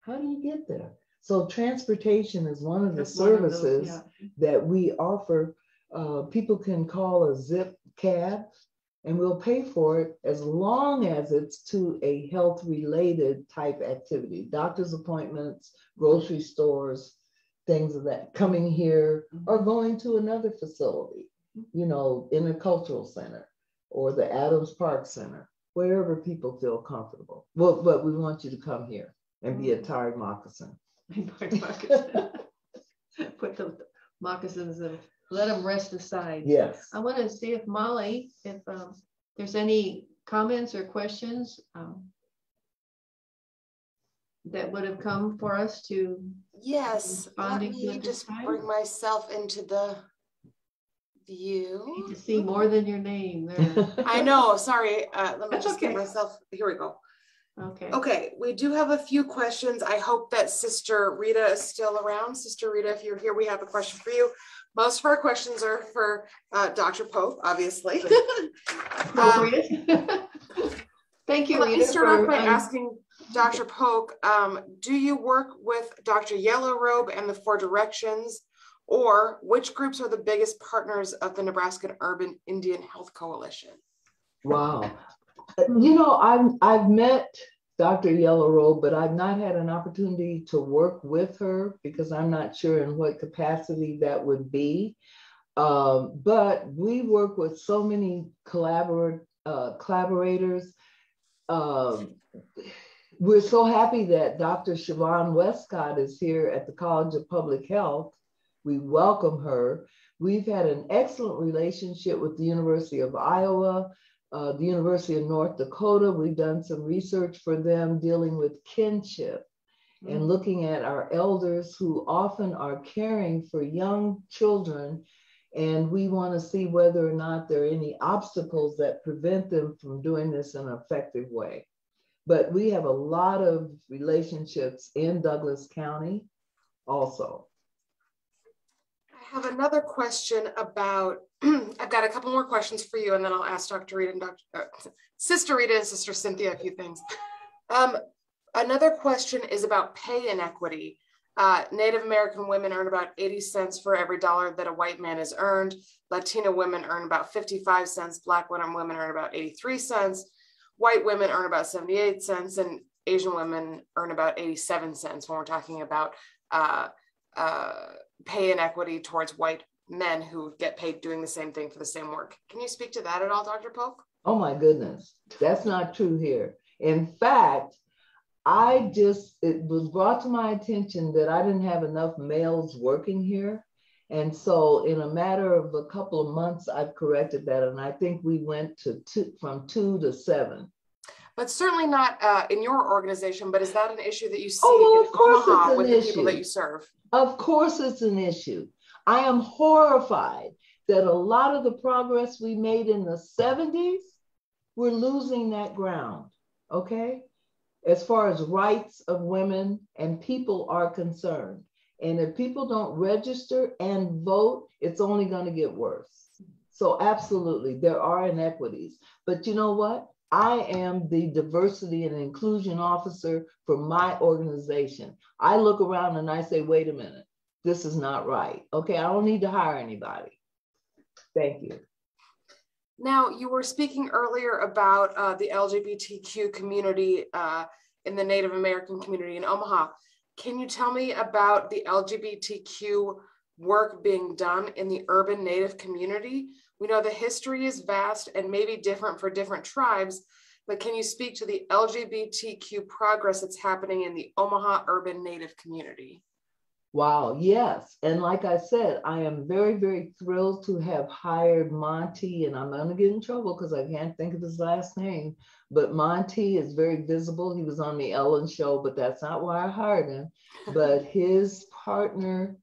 How do you get there? So transportation is one of the That's one of those, services yeah. that we offer. Uh, people can call a zip cab and we'll pay for it as long as it's to a health related type activity, doctor's appointments, grocery stores, things of that, coming here or going to another facility, you know, in a cultural center or the Adams Park Center, wherever people feel comfortable. Well, but we want you to come here and be a tired moccasin. Put the moccasins and let them rest aside. Yes. I want to see if Molly, if um, there's any comments or questions um, that would have come for us to yes let me just bring myself into the view. To see more than your name there. I know sorry uh, let me That's just okay. get myself here we go. Okay. Okay we do have a few questions. I hope that sister rita is still around. Sister rita if you're here we have a question for you. Most of our questions are for uh, dr pope obviously. Um, thank you let me start off by um, asking Dr. Polk, um, do you work with Dr. Yellow Robe and the Four Directions, or which groups are the biggest partners of the Nebraska Urban Indian Health Coalition? Wow. You know, I've, I've met Dr. Yellow Robe, but I've not had an opportunity to work with her because I'm not sure in what capacity that would be. Um, but we work with so many collaborat- uh, collaborators. Um, we're so happy that Dr. Siobhan Wescott is here at the College of Public Health. We welcome her. We've had an excellent relationship with the University of Iowa, uh, the University of North Dakota. We've done some research for them dealing with kinship mm-hmm. and looking at our elders who often are caring for young children. And we want to see whether or not there are any obstacles that prevent them from doing this in an effective way. But we have a lot of relationships in Douglas County also. Have another question about, I've got a couple more questions for you and then I'll ask Dr. Rita and Dr. Uh, Sister Rita and Sister Cynthia a few things. Um, another question is about pay inequity. Uh, Native American women earn about 80 cents for every dollar that a white man has earned. Latina women earn about 55 cents. Black women earn about 83 cents white women earn about 78 cents and Asian women earn about 87 cents when we're talking about uh, uh, pay inequity towards white men who get paid doing the same thing for the same work. Can you speak to that at all, Dr. Polk? Oh my goodness, that's not true here. In fact, I just, it was brought to my attention that I didn't have enough males working here. And so, in a matter of a couple of months, I've corrected that, and I think we went to two, from two to seven. But certainly not uh, in your organization. But is that an issue that you see oh, in Omaha with issue. the people that you serve? Of course, it's an issue. I am horrified that a lot of the progress we made in the 70s, we're losing that ground. Okay, as far as rights of women and people are concerned. And if people don't register and vote, it's only going to get worse. So, absolutely, there are inequities. But you know what? I am the diversity and inclusion officer for my organization. I look around and I say, wait a minute, this is not right. Okay, I don't need to hire anybody. Thank you. Now, you were speaking earlier about uh, the LGBTQ community uh, in the Native American community in Omaha. Can you tell me about the LGBTQ work being done in the urban Native community? We know the history is vast and maybe different for different tribes, but can you speak to the LGBTQ progress that's happening in the Omaha urban Native community? Wow, yes. And like I said, I am very, very thrilled to have hired Monty, and I'm going to get in trouble because I can't think of his last name. But Monty is very visible. He was on the Ellen show, but that's not why I hired him. but his partner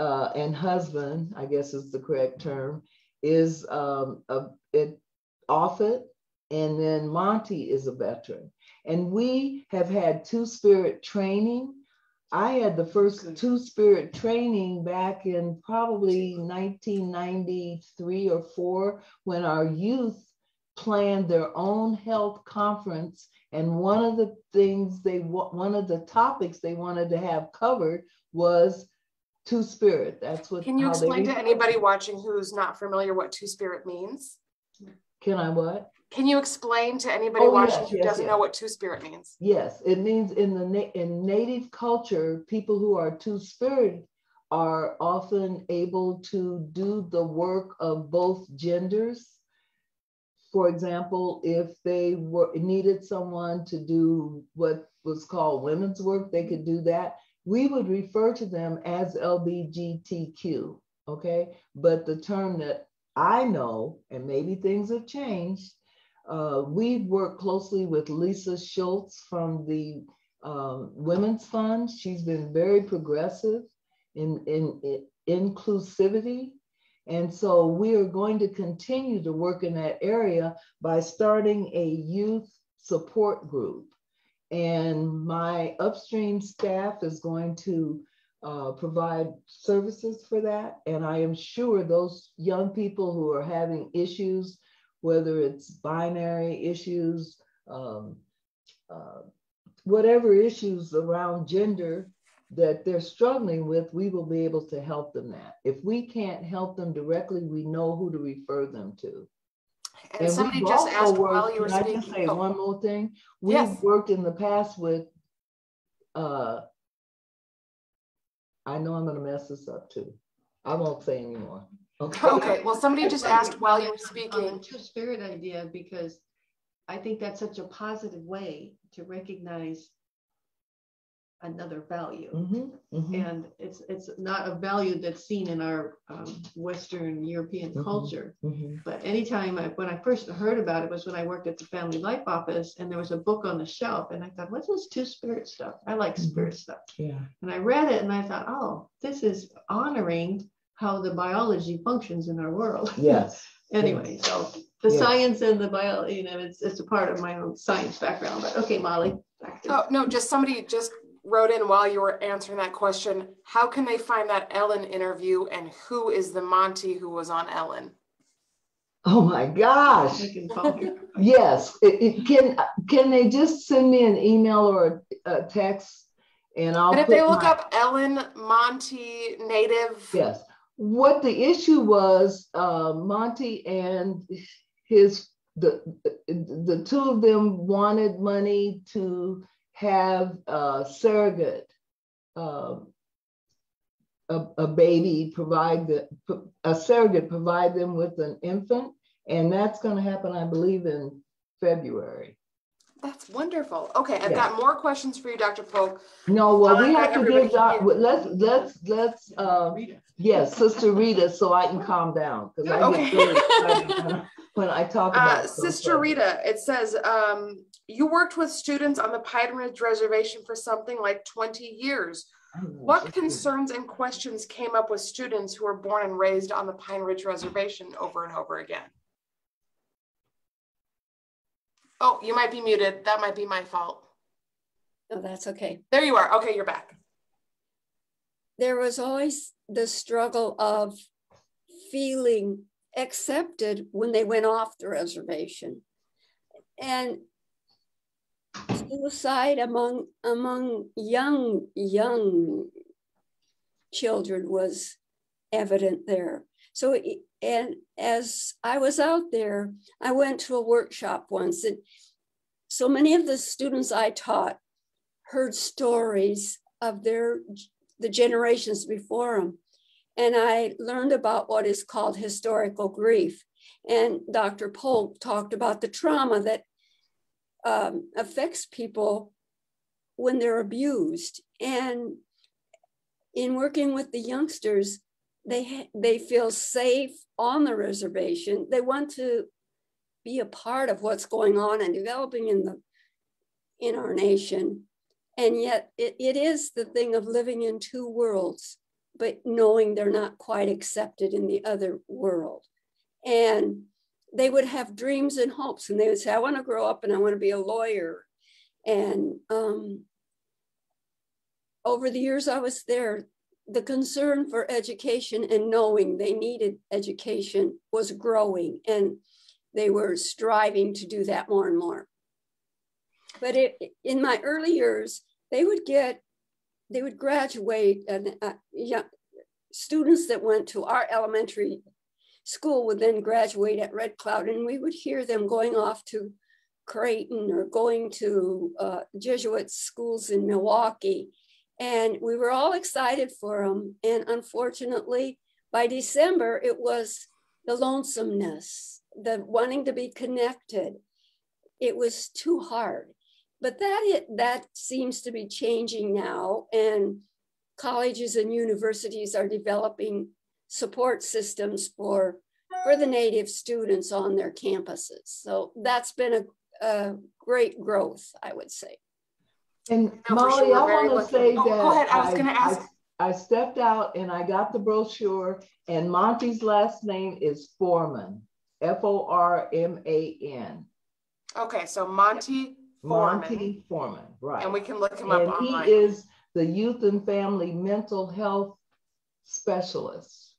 uh, and husband, I guess is the correct term, is um, a, it, Offit, and then Monty is a veteran. And we have had two spirit training I had the first two spirit training back in probably 1993 or four when our youth planned their own health conference. And one of the things they, one of the topics they wanted to have covered was two spirit. That's what. Can you explain to anybody watching who's not familiar what two spirit means? Can I what? Can you explain to anybody oh, watching yes, who yes, doesn't yes. know what two spirit means? Yes, it means in the na- in native culture, people who are two spirit are often able to do the work of both genders. For example, if they were needed someone to do what was called women's work, they could do that. We would refer to them as LBGTQ, okay? But the term that I know, and maybe things have changed, Uh, we've worked closely with Lisa Schultz from the um, Women's Fund. She's been very progressive in, in, in inclusivity. And so we are going to continue to work in that area by starting a youth support group. And my upstream staff is going to uh, provide services for that. And I am sure those young people who are having issues, whether it's binary issues, um, uh, whatever issues around gender that they're struggling with, we will be able to help them that. If we can't help them directly, we know who to refer them to. And, and somebody just asked worked, while you were speaking. I just say oh. one more thing? We've yes. worked in the past with, uh, I know I'm going to mess this up too. I won't say anymore. Okay. Okay. Well, somebody just asked while you were speaking. Two spirit idea because I think that's such a positive way to recognize another value. Mm-hmm, mm-hmm. And it's it's not a value that's seen in our um, Western European mm-hmm, culture. Mm-hmm. But anytime I, when I first heard about it was when I worked at the Family Life Office and there was a book on the shelf and I thought, what's this two spirit stuff? I like mm-hmm. spirit stuff. Yeah. And I read it and I thought, oh, this is honoring how the biology functions in our world. Yes. anyway, yes. so the yes. science and the biology, you know, it's it's a part of my own science background. But okay, Molly. Oh no, just somebody just wrote in while you were answering that question how can they find that ellen interview and who is the monty who was on ellen? Oh my gosh. Yes. It, it, can can they just send me an email or a, a text and i'll and if they look my, up ellen monty native yes. What the issue was uh, monty and his the the two of them wanted money to have a surrogate, um, a, a, baby, provide the, a surrogate provide them with an infant. And that's going to happen, I believe, in February. That's wonderful. Okay, I've yeah. got more questions for you, Dr. Polk. No, well, we have to give Doc, let's let's let's uh, yes, Sister Rita, so I can calm down because I okay. get really excited when I talk uh, about uh, Sister Rita. It says um, you worked with students on the Pine Ridge Reservation for something like 20 years. What concerns and questions came up with students who were born and raised on the Pine Ridge Reservation over and over again? Oh, you might be muted. That might be my fault. No, that's okay. There you are. Okay, you're back. There was always the struggle of feeling accepted when they went off the reservation. And suicide among among young young children was evident there. So and as I was out there, I went to a workshop once and so many of the students I taught heard stories of their the generations before them. And I learned about what is called historical grief. And Dr. Polk talked about the trauma that um, affects people when they're abused. And in working with the youngsters, they they feel safe on the reservation. They want to be a part of what's going on and developing in the in our nation. And yet it, it is the thing of living in two worlds, but knowing they're not quite accepted in the other world. And they would have dreams and hopes and they would say, I want to grow up and I want to be a lawyer. And um, over the years I was there, the concern for education and knowing they needed education was growing and they were striving to do that more and more. But it, in my early years, they would get, they would graduate and uh, young, students that went to our elementary school would then graduate at Red Cloud, and we would hear them going off to Creighton or going to uh, Jesuit schools in Milwaukee. And we were all excited for them. And unfortunately, by December, it was the lonesomeness, the wanting to be connected. It was too hard. But that, it, that seems to be changing now. And colleges and universities are developing support systems for for the Native students on their campuses. So that's been a, a great growth, I would say. And No, Molly, sure, I want to say Oh, that go ahead. I was gonna ask- I stepped out and I got the brochure, and Monty's last name is Foreman, F O R M A N. Okay, so Monty Foreman, Monty Foreman, right? and we can look him up and online. he is the youth and family mental health specialist.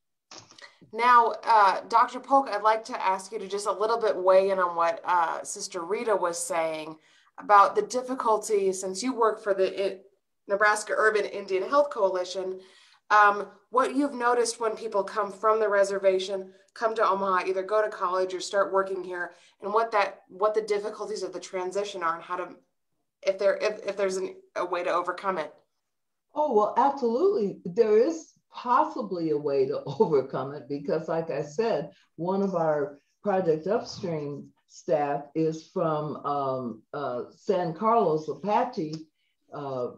Now, uh, Dr. Polk, I'd like to ask you to just a little bit weigh in on what uh, Sister Rita was saying about the difficulty since you work for the I- Nebraska Urban Indian Health Coalition. Um, what you've noticed when people come from the reservation, come to Omaha, either go to college or start working here, and what that what the difficulties of the transition are, and how to, if there if, if there's an, a way to overcome it. Oh, well, absolutely. There is possibly a way to overcome it because, like I said, one of our Project Upstream staff is from um, uh, San Carlos Apache uh,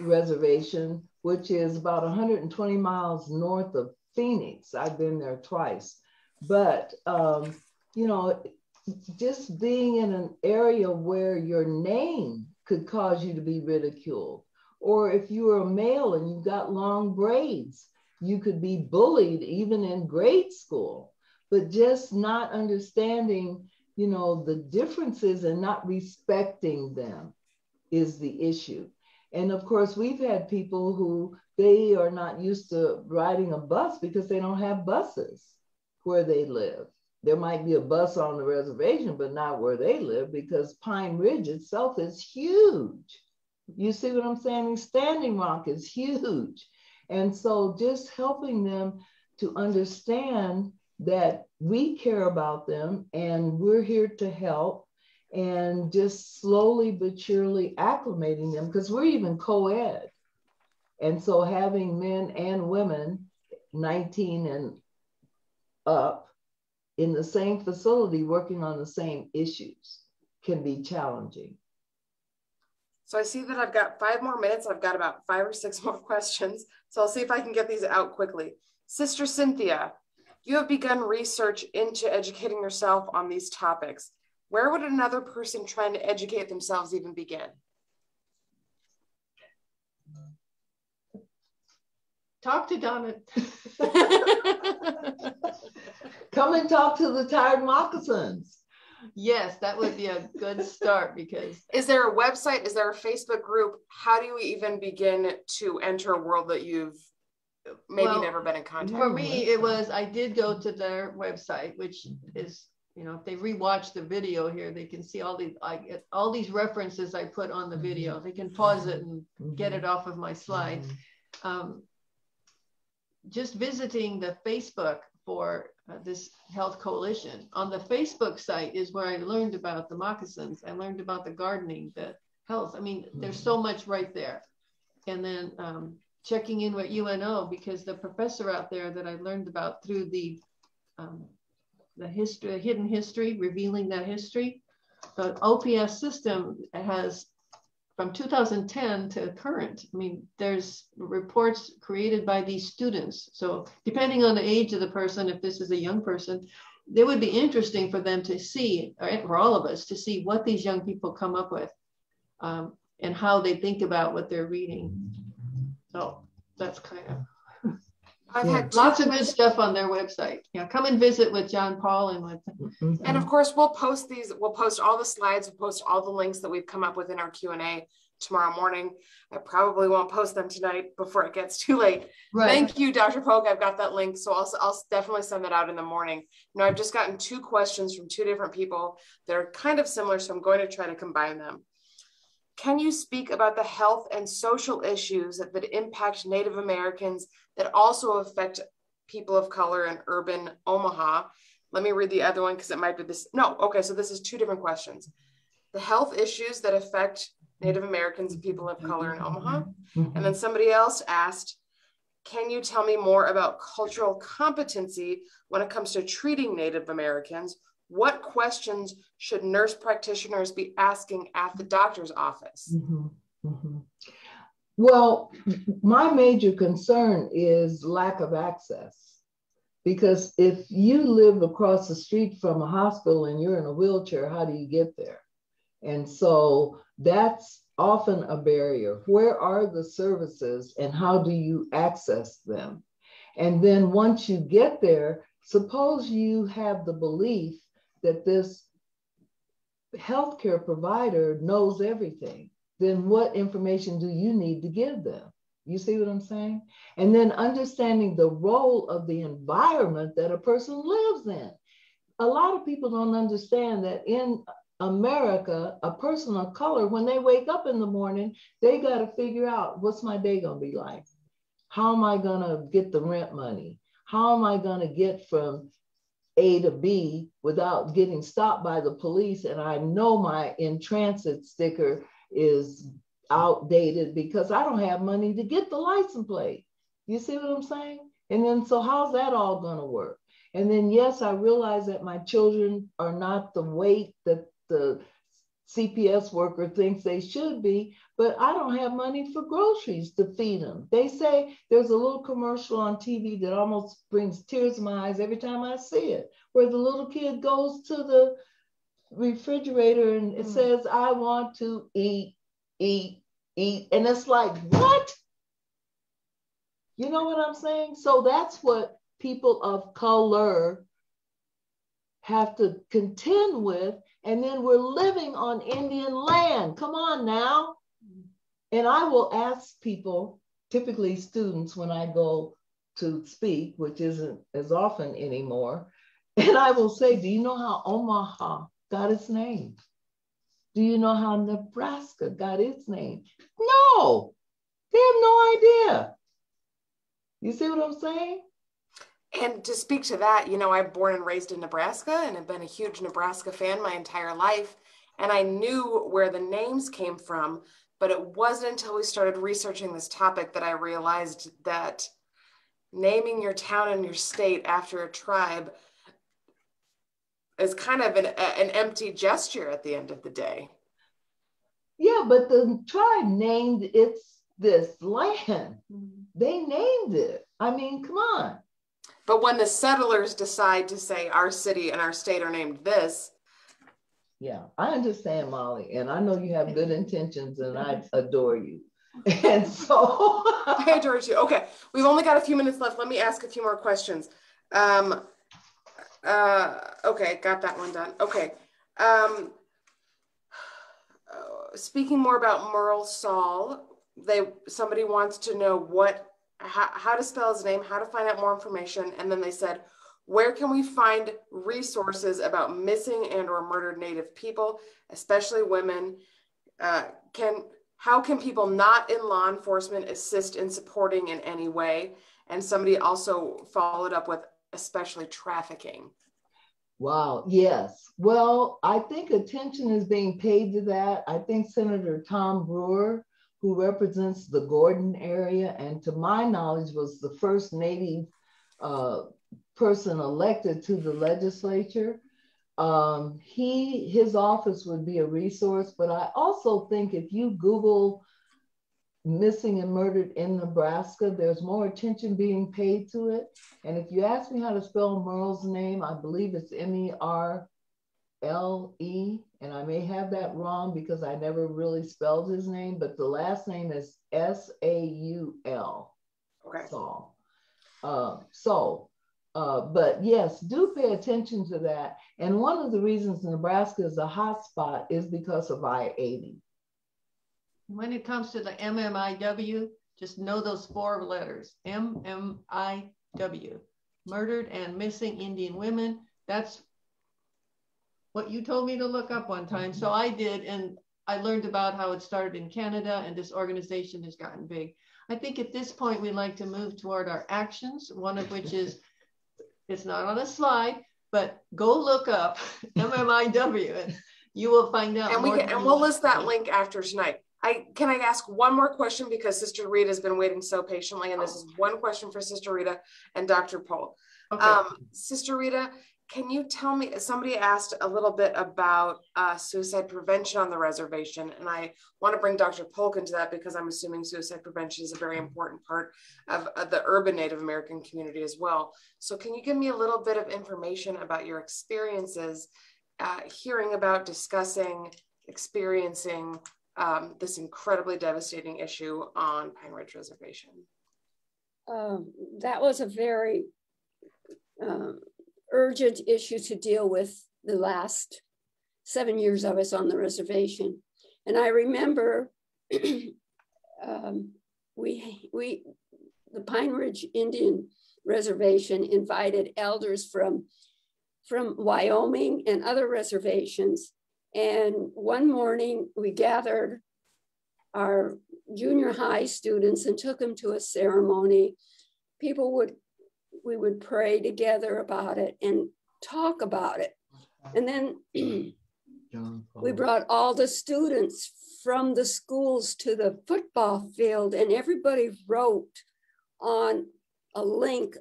Reservation, which is about 120 miles north of Phoenix. I've been there twice. But, um, you know, just being in an area where your name could cause you to be ridiculed or if you were a male and you got long braids, you could be bullied even in grade school. But just not understanding, you know, the differences and not respecting them is the issue. And of course, we've had people who they are not used to riding a bus because they don't have buses where they live. There might be a bus on the reservation, but not where they live because Pine Ridge itself is huge. You see what I'm saying? Standing Rock is huge. And so just helping them to understand that we care about them and we're here to help and just slowly but surely acclimating them because we're even co ed. And so having men and women 19 and up in the same facility working on the same issues can be challenging. So I see that I've got five more minutes. I've got about five or six more questions. So I'll see if I can get these out quickly. Sister Cynthia, you have begun research into educating yourself on these topics. Where would another person trying to educate themselves even begin? Talk to Donna. Come and talk to the tired moccasins. yes, that would be a good start because Is there a website? Is there a Facebook group? How do you even begin to enter a world that you've maybe Well, never been in contact for with? me it was I did go to their website, which is you know if they rewatch the video here, they can see all these I get all these references I put on the video. They can pause it and get it off of my slide. um, just visiting the Facebook for uh, this health coalition. On the Facebook site is where I learned about the moccasins. I learned about the gardening, the health. I mean, there's so much right there. And then um, checking in with UNO because the professor out there that I learned about through the um, the history, hidden history, revealing that history. The OPS system has from 2010 to current. I mean, there's reports created by these students. So depending on the age of the person, if this is a young person, it would be interesting for them to see, or for all of us to see what these young people come up with um, and how they think about what they're reading. So that's kind of I've Yeah. had lots of good stuff on their website. Yeah, come and visit with John Paul and with Mm-hmm. And of course, we'll post these, we'll post all the slides, we'll post all the links that we've come up with in our Q&A tomorrow morning. I probably won't post them tonight before it gets too late. Thank you, Dr. Polk. I've got that link. So I'll, I'll definitely send that out in the morning. You know, I've just gotten two questions from two different people that are kind of similar. So I'm going to try to combine them. Can you speak about the health and social issues that, that impact Native Americans that also affect people of color in urban Omaha? Let me read the other one because it might be this. No, okay, so this is two different questions. The health issues that affect Native Americans and people of color in Omaha. Mm-hmm. And then somebody else asked, can you tell me more about cultural competency when it comes to treating Native Americans? What questions should nurse practitioners be asking at the doctor's office? Mhm, mhm. Well, my major concern is lack of access. Because if you live across the street from a hospital and you're in a wheelchair, how do you get there? And so that's often a barrier. Where are the services and how do you access them? And then once you get there, suppose you have the belief that this healthcare provider knows everything, then what information do you need to give them? You see what I'm saying? And then understanding the role of the environment that a person lives in. A lot of people don't understand that in America, a person of color, when they wake up in the morning, they got to figure out what's my day going to be like? How am I going to get the rent money? How am I going to get from A to B without getting stopped by the police? And I know my in transit sticker is outdated because I don't have money to get the license plate. You see what I'm saying? And then, so how's that all going to work? And then, yes, I realize that my children are not the weight that the CPS worker thinks they should be, but I don't have money for groceries to feed them. They say there's a little commercial on TV that almost brings tears to my eyes every time I see it, where the little kid goes to the refrigerator and it mm. says, I want to eat, eat, eat. And it's like, what? You know what I'm saying? So that's what people of color have to contend with and then we're living on Indian land. Come on now. And I will ask people, typically students, when I go to speak, which isn't as often anymore, and I will say, Do you know how Omaha got its name? Do you know how Nebraska got its name? No, they have no idea. You see what I'm saying? And to speak to that, you know, I'm born and raised in Nebraska and have been a huge Nebraska fan my entire life. And I knew where the names came from, but it wasn't until we started researching this topic that I realized that naming your town and your state after a tribe is kind of an, an empty gesture at the end of the day. Yeah, but the tribe named its this land. Mm-hmm. They named it. I mean, come on. But when the settlers decide to say our city and our state are named this, yeah, I understand, Molly, and I know you have good intentions, and I adore you. And so I adore you. Okay, we've only got a few minutes left. Let me ask a few more questions. Um, uh, okay, got that one done. Okay. Um, uh, speaking more about Merle Saul, they somebody wants to know what how, how to spell his name, how to find out more information. And then they said, where can we find resources about missing and or murdered Native people, especially women? Uh, can how can people not in law enforcement assist in supporting in any way? And somebody also followed up with especially trafficking. Wow, yes. Well, I think attention is being paid to that. I think Senator Tom Brewer who represents the Gordon area, and to my knowledge, was the first Native uh, person elected to the legislature. Um, he his office would be a resource, but I also think if you Google missing and murdered in Nebraska, there's more attention being paid to it. And if you ask me how to spell Merle's name, I believe it's M E R L E, and I may have that wrong because I never really spelled his name, but the last name is S A U L. Okay. Saul. Uh, so, uh, but yes, do pay attention to that. And one of the reasons Nebraska is a hot spot is because of I 80. When it comes to the MMIW, just know those four letters MMIW, murdered and missing Indian women. That's what you told me to look up one time. So I did, and I learned about how it started in Canada, and this organization has gotten big. I think at this point we'd like to move toward our actions, one of which is it's not on a slide, but go look up MMIW and you will find out. And we can, and we'll list that link after tonight. I can I ask one more question because Sister Rita has been waiting so patiently, and this is one question for Sister Rita and Dr. Polk. Okay. Um, Sister Rita, can you tell me, somebody asked a little bit about uh, suicide prevention on the reservation, and I want to bring Dr. Polk into that because I'm assuming suicide prevention is a very important part of, of the urban Native American community as well. So can you give me a little bit of information about your experiences uh, hearing about, discussing, experiencing um, this incredibly devastating issue on Pine Ridge Reservation? Um, that was a very um, urgent issue to deal with the last seven years I was on the reservation. And I remember um, we, we, the Pine Ridge Indian Reservation invited elders from, from Wyoming and other reservations. And one morning we gathered our junior high students and took them to a ceremony. People would we would pray together about it and talk about it. And then we brought all the students from the schools to the football field, and everybody wrote on a link,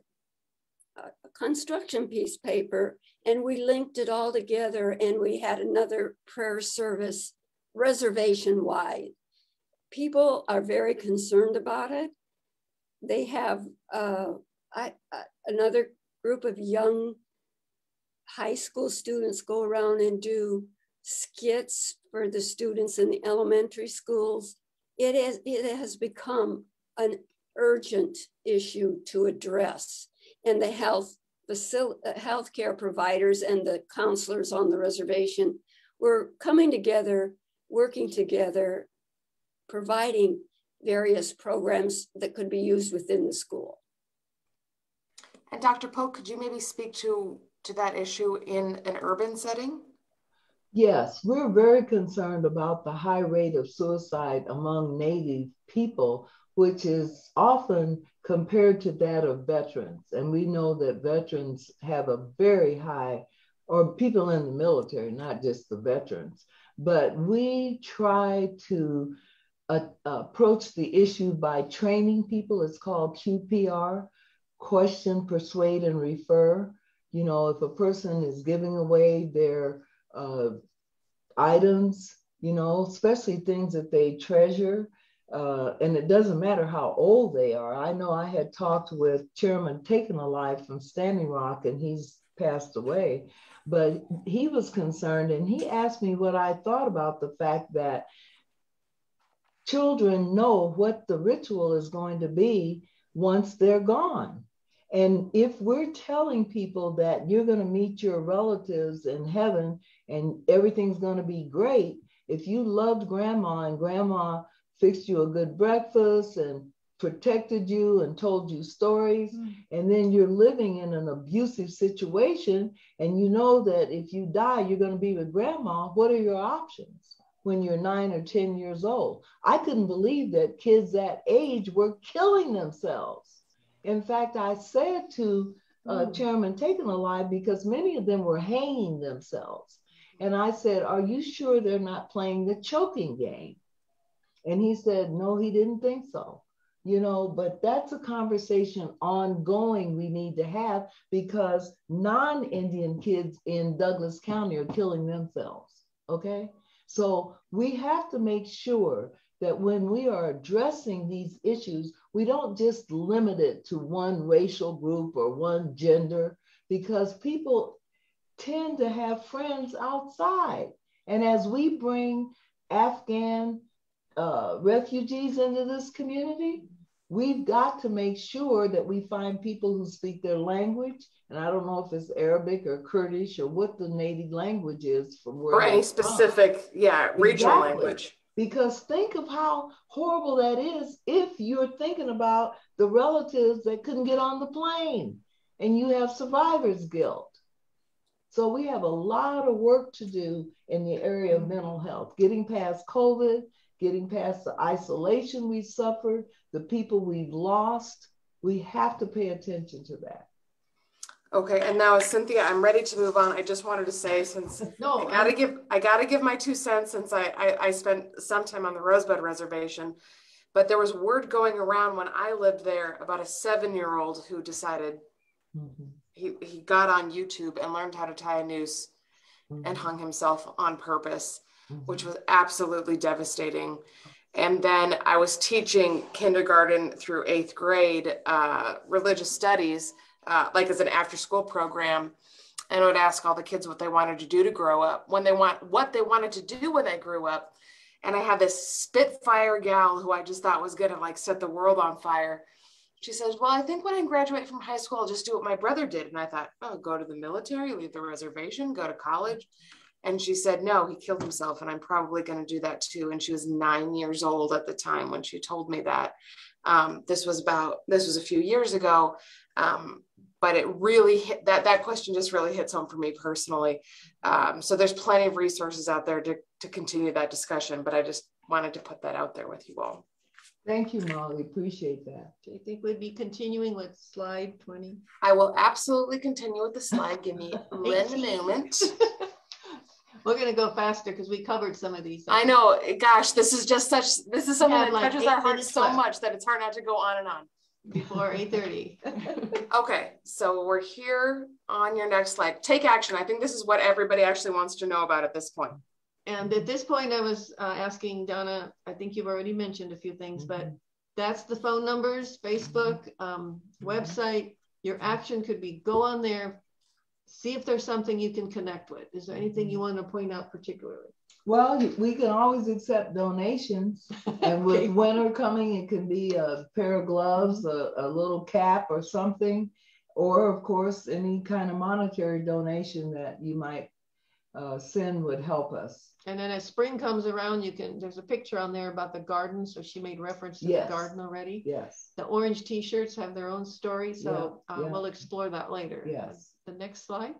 a construction piece paper, and we linked it all together, and we had another prayer service reservation wide. People are very concerned about it. They have uh, I, another group of young high school students go around and do skits for the students in the elementary schools. It, is, it has become an urgent issue to address. And the health facil- uh, healthcare providers and the counselors on the reservation were coming together, working together, providing various programs that could be used within the school. And Dr. Polk, could you maybe speak to, to that issue in an urban setting? Yes, we're very concerned about the high rate of suicide among Native people, which is often compared to that of veterans. And we know that veterans have a very high, or people in the military, not just the veterans. But we try to uh, approach the issue by training people. It's called QPR, question, persuade, and refer. You know, if a person is giving away their uh, items, you know, especially things that they treasure, uh, and it doesn't matter how old they are. I know I had talked with Chairman Taken Alive from Standing Rock, and he's passed away, but he was concerned and he asked me what I thought about the fact that children know what the ritual is going to be once they're gone. And if we're telling people that you're going to meet your relatives in heaven and everything's going to be great, if you loved grandma and grandma fixed you a good breakfast and protected you and told you stories, mm. and then you're living in an abusive situation and you know that if you die, you're going to be with grandma, what are your options? When you're nine or 10 years old. I couldn't believe that kids that age were killing themselves in fact, I said to uh, mm. Chairman Taken Alive because many of them were hanging themselves. And I said, Are you sure they're not playing the choking game? And he said, No, he didn't think so. You know, but that's a conversation ongoing we need to have because non Indian kids in Douglas County are killing themselves. Okay. So we have to make sure that when we are addressing these issues, we don't just limit it to one racial group or one gender, because people tend to have friends outside. And as we bring Afghan uh, refugees into this community, we've got to make sure that we find people who speak their language. And I don't know if it's Arabic or Kurdish or what the native language is from where. Or any specific, from. yeah, regional exactly. language. Because think of how horrible that is if you're thinking about the relatives that couldn't get on the plane and you have survivor's guilt. So we have a lot of work to do in the area of mental health, getting past COVID, getting past the isolation we suffered, the people we've lost. We have to pay attention to that. Okay, and now Cynthia, I'm ready to move on. I just wanted to say since no, I gotta I'm... give I gotta give my two cents since I, I, I spent some time on the Rosebud Reservation, but there was word going around when I lived there about a seven year old who decided mm-hmm. he, he got on YouTube and learned how to tie a noose mm-hmm. and hung himself on purpose, mm-hmm. which was absolutely devastating. And then I was teaching kindergarten through eighth grade uh, religious studies, uh, like as an after school program, and would ask all the kids what they wanted to do to grow up, when they want what they wanted to do when they grew up. And I had this Spitfire gal who I just thought was gonna like set the world on fire. She says, Well, I think when I graduate from high school, I'll just do what my brother did. And I thought, Oh, go to the military, leave the reservation, go to college. And she said, No, he killed himself. And I'm probably going to do that too. And she was nine years old at the time when she told me that. Um, this was about, this was a few years ago. Um, but it really hit that, that question just really hits home for me personally. Um, so there's plenty of resources out there to, to continue that discussion, but I just wanted to put that out there with you all. Thank you, Molly. Appreciate that. Do you think we'd be continuing with slide 20? I will absolutely continue with the slide. Give me a moment. We're gonna go faster because we covered some of these. I know, gosh, this is just such, this is something that like touches our hearts so left. much that it's hard not to go on and on. Before eight thirty. Okay, so we're here on your next slide. Take action. I think this is what everybody actually wants to know about at this point. And at this point, I was uh, asking Donna, I think you've already mentioned a few things, but mm-hmm. that's the phone numbers, Facebook, um, website. Your action could be go on there, see if there's something you can connect with. Is there anything you want to point out particularly? Well, we can always accept donations. And with winter coming, it can be a pair of gloves, a, a little cap or something, or of course, any kind of monetary donation that you might uh, send would help us. And then as spring comes around, you can, there's a picture on there about the garden. So she made reference to yes. the garden already. Yes. The orange t-shirts have their own story. So yeah, uh, yeah. we'll explore that later. Yes the next slide.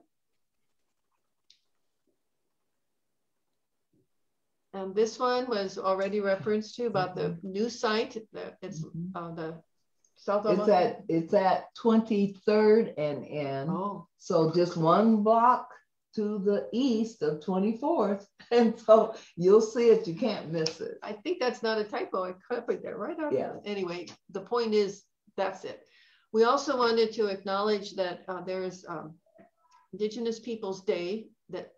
And this one was already referenced to about the mm-hmm. new site. The, it's mm-hmm. uh, the South It's at it's at 23rd and N. Oh. So just one block to the east of 24th. And so you'll see it, you can't miss it. I think that's not a typo. I copied that right out. Yeah. Anyway, the point is that's it. We also wanted to acknowledge that uh, there's um, Indigenous Peoples Day that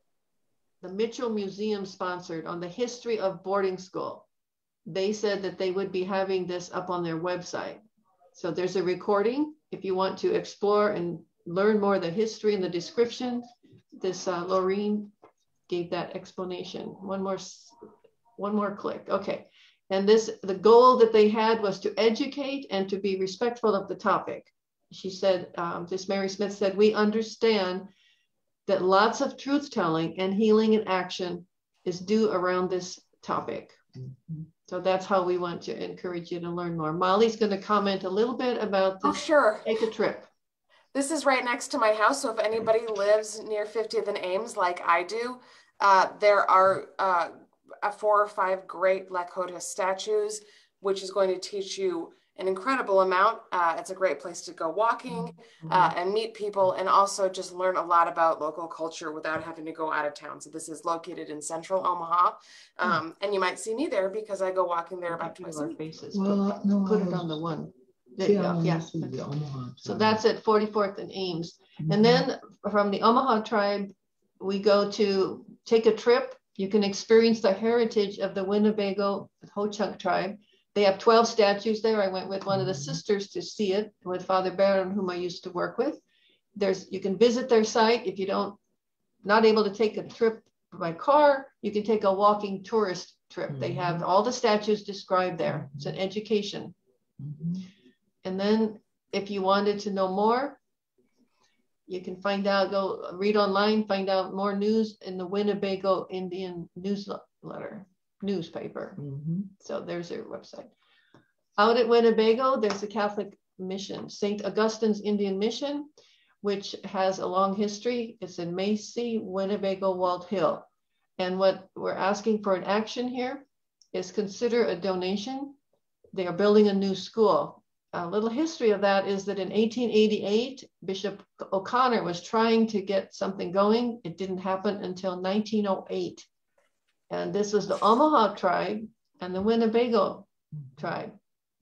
the Mitchell Museum sponsored on the history of boarding school. They said that they would be having this up on their website. So there's a recording if you want to explore and learn more the history and the description. This uh, gave that explanation. One more, one more click. Okay. And this, the goal that they had was to educate and to be respectful of the topic. She said, um, this Mary Smith said, we understand that lots of truth telling and healing in action is due around this topic. Mm-hmm. So that's how we want to encourage you to learn more. Molly's going to comment a little bit about this. Oh, sure. Take a trip. This is right next to my house. So if anybody lives near 50th and Ames, like I do, uh, there are uh, four or five great Lakota statues, which is going to teach you an incredible amount. Uh, it's a great place to go walking uh, mm-hmm. and meet people and also just learn a lot about local culture without having to go out of town. So this is located in central Omaha. Hmm. Um, and you might see me there because I go walking there about twice a week. Faces. Well, put, no, put it on the one. Yeah, yeah. So that's at 44th and Ames. Mm-hmm. And then from the Omaha tribe, we go to take a trip. You can experience the heritage of the Winnebago Ho Chunk tribe they have 12 statues there. I went with one of the sisters to see it with Father Barron, whom I used to work with. There's you can visit their site if you don't not able to take a trip by car, you can take a walking tourist trip. Mm-hmm. They have all the statues described there. It's an education. Mm-hmm. And then if you wanted to know more, you can find out, go read online, find out more news in the Winnebago Indian newsletter newspaper. Mm-hmm. So there's their website. Out at Winnebago, there's a Catholic mission, St. Augustine's Indian Mission, which has a long history. It's in Macy, Winnebago, Walthill. And what we're asking for an action here is consider a donation. They are building a new school. A little history of that is that in 1888, Bishop O'Connor was trying to get something going. It didn't happen until 1908. And this was the Omaha tribe and the Winnebago tribe,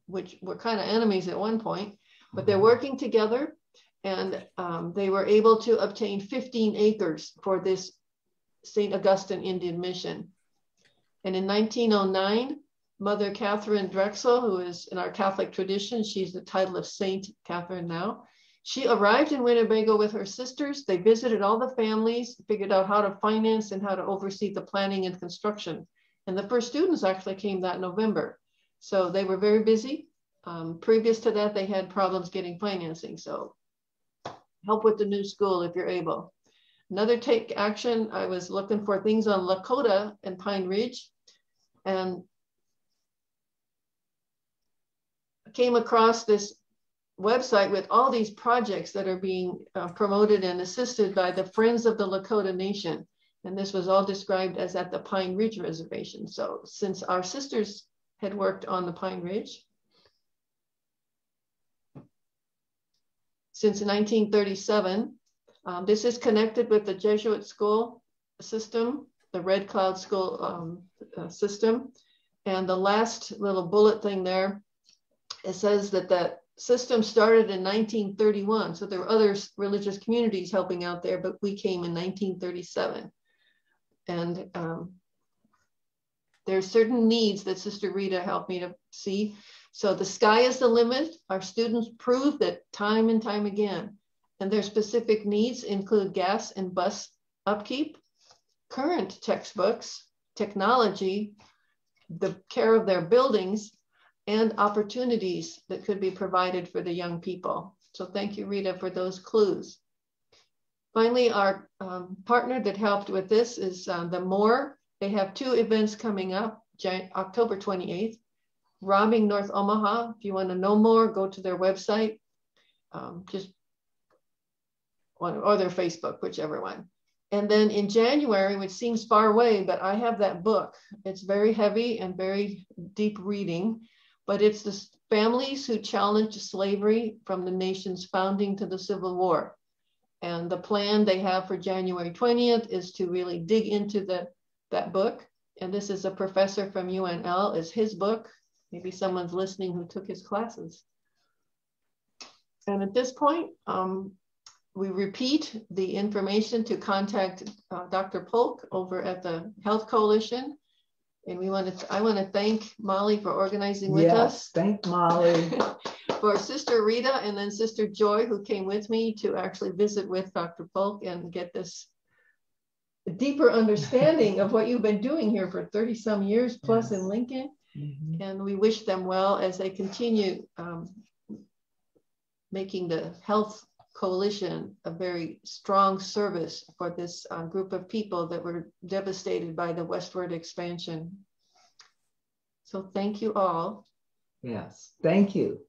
which were kind of enemies at one point, but they're working together. and um, they were able to obtain 15 acres for this St. Augustine Indian Mission. And in 1909, Mother Katharine Drexel, who is in our Catholic tradition, she's the title of Saint Katharine now. She arrived in Winnebago with her sisters. They visited all the families, figured out how to finance and how to oversee the planning and construction. And the first students actually came that November. So they were very busy. Um, previous to that, they had problems getting financing. So help with the new school if you're able. Another take action, I was looking for things on Lakota and Pine Ridge and came across this website with all these projects that are being uh, promoted and assisted by the Friends of the Lakota Nation. And this was all described as at the Pine Ridge Reservation. So since our sisters had worked on the Pine Ridge, since 1937, um, this is connected with the Jesuit school system, the Red Cloud school um, uh, system. And the last little bullet thing there, it says that that system started in 1931. So there were other religious communities helping out there, but we came in 1937. And um, there's certain needs that Sister Rita helped me to see. So the sky is the limit. Our students prove that time and time again. And their specific needs include gas and bus upkeep, current textbooks, technology, the care of their buildings, and opportunities that could be provided for the young people. So thank you, Rita, for those clues. Finally, our um, partner that helped with this is uh, the More. They have two events coming up, Jan October 28th. Robbing North Omaha. If you want to know more, go to their website. Um, just one or their Facebook, whichever one. And then in January, which seems far away, but I have that book. It's very heavy and very deep reading but it's the families who challenged slavery from the nation's founding to the Civil War. And the plan they have for January 20th is to really dig into the, that book. And this is a professor from UNL, is his book. Maybe someone's listening who took his classes. And at this point, um, we repeat the information to contact uh, Dr. Polk over at the Health Coalition. And we want to, I want to thank Molly for organizing with yes, us. Thank Molly. for Sister Rita and then Sister Joy, who came with me to actually visit with Dr. Polk and get this deeper understanding of what you've been doing here for 30 some years plus yes. in Lincoln. Mm-hmm. And we wish them well as they continue um, making the health coalition a very strong service for this uh, group of people that were devastated by the westward expansion. So thank you all. Yes, thank you.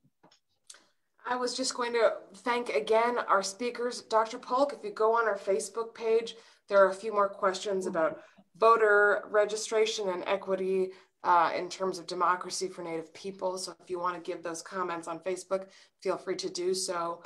I was just going to thank again our speakers. Dr. Polk, if you go on our Facebook page, there are a few more questions about voter registration and equity uh, in terms of democracy for Native people. So if you want to give those comments on Facebook, feel free to do so.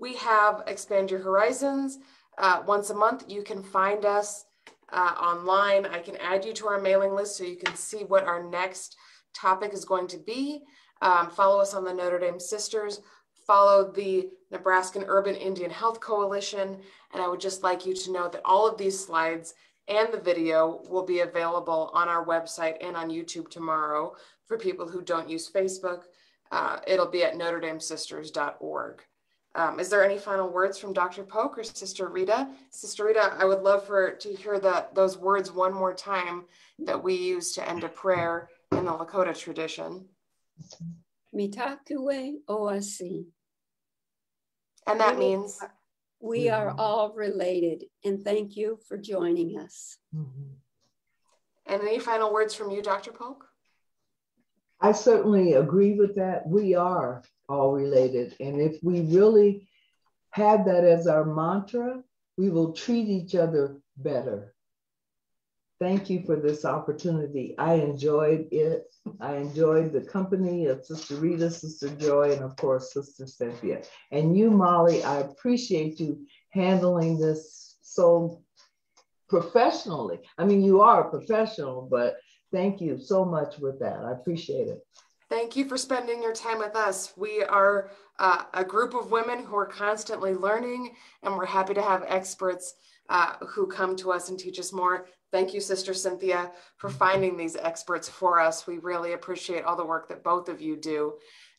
We have Expand Your Horizons. Uh, once a month, you can find us uh, online. I can add you to our mailing list so you can see what our next topic is going to be. Um, follow us on the Notre Dame Sisters, follow the Nebraskan Urban Indian Health Coalition, and I would just like you to know that all of these slides and the video will be available on our website and on YouTube tomorrow for people who don't use Facebook. Uh, it'll be at notredamesisters.org. Um, is there any final words from Dr. Polk or Sister Rita? Sister Rita, I would love for to hear that those words one more time that we use to end a prayer in the Lakota tradition. Mitakuye Oyasin. And that means we are all related. And thank you for joining us. Mm-hmm. And any final words from you, Dr. Polk? I certainly agree with that. We are all related. And if we really have that as our mantra, we will treat each other better. Thank you for this opportunity. I enjoyed it. I enjoyed the company of Sister Rita, Sister Joy, and of course, Sister Cynthia. And you, Molly, I appreciate you handling this so professionally. I mean, you are a professional, but thank you so much with that. I appreciate it. Thank you for spending your time with us. We are uh, a group of women who are constantly learning, and we're happy to have experts uh, who come to us and teach us more. Thank you, Sister Cynthia, for finding these experts for us. We really appreciate all the work that both of you do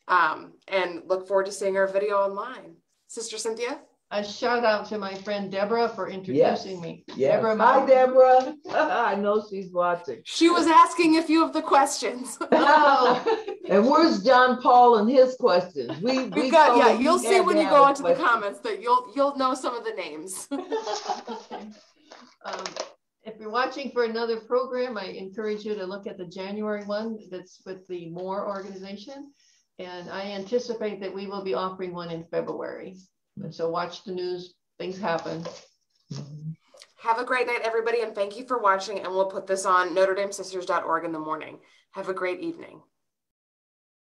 um, and look forward to seeing our video online. Sister Cynthia? A shout out to my friend Deborah for introducing Yes. me. Yes. Deborah Hi, Deborah. I know she's watching. She was asking a few of the questions. Oh. And where's John Paul and his questions? We, we We've got, yeah, you'll see when you go a into the comments that you'll you'll know some of the names. Okay. Um, If you're watching for another program, I encourage you to look at the January one that's with the MORE organization. And I anticipate that we will be offering one in February. And so watch the news, things happen. Have a great night, everybody, and thank you for watching. And we'll put this on NotreDameSisters.org in the morning. Have a great evening.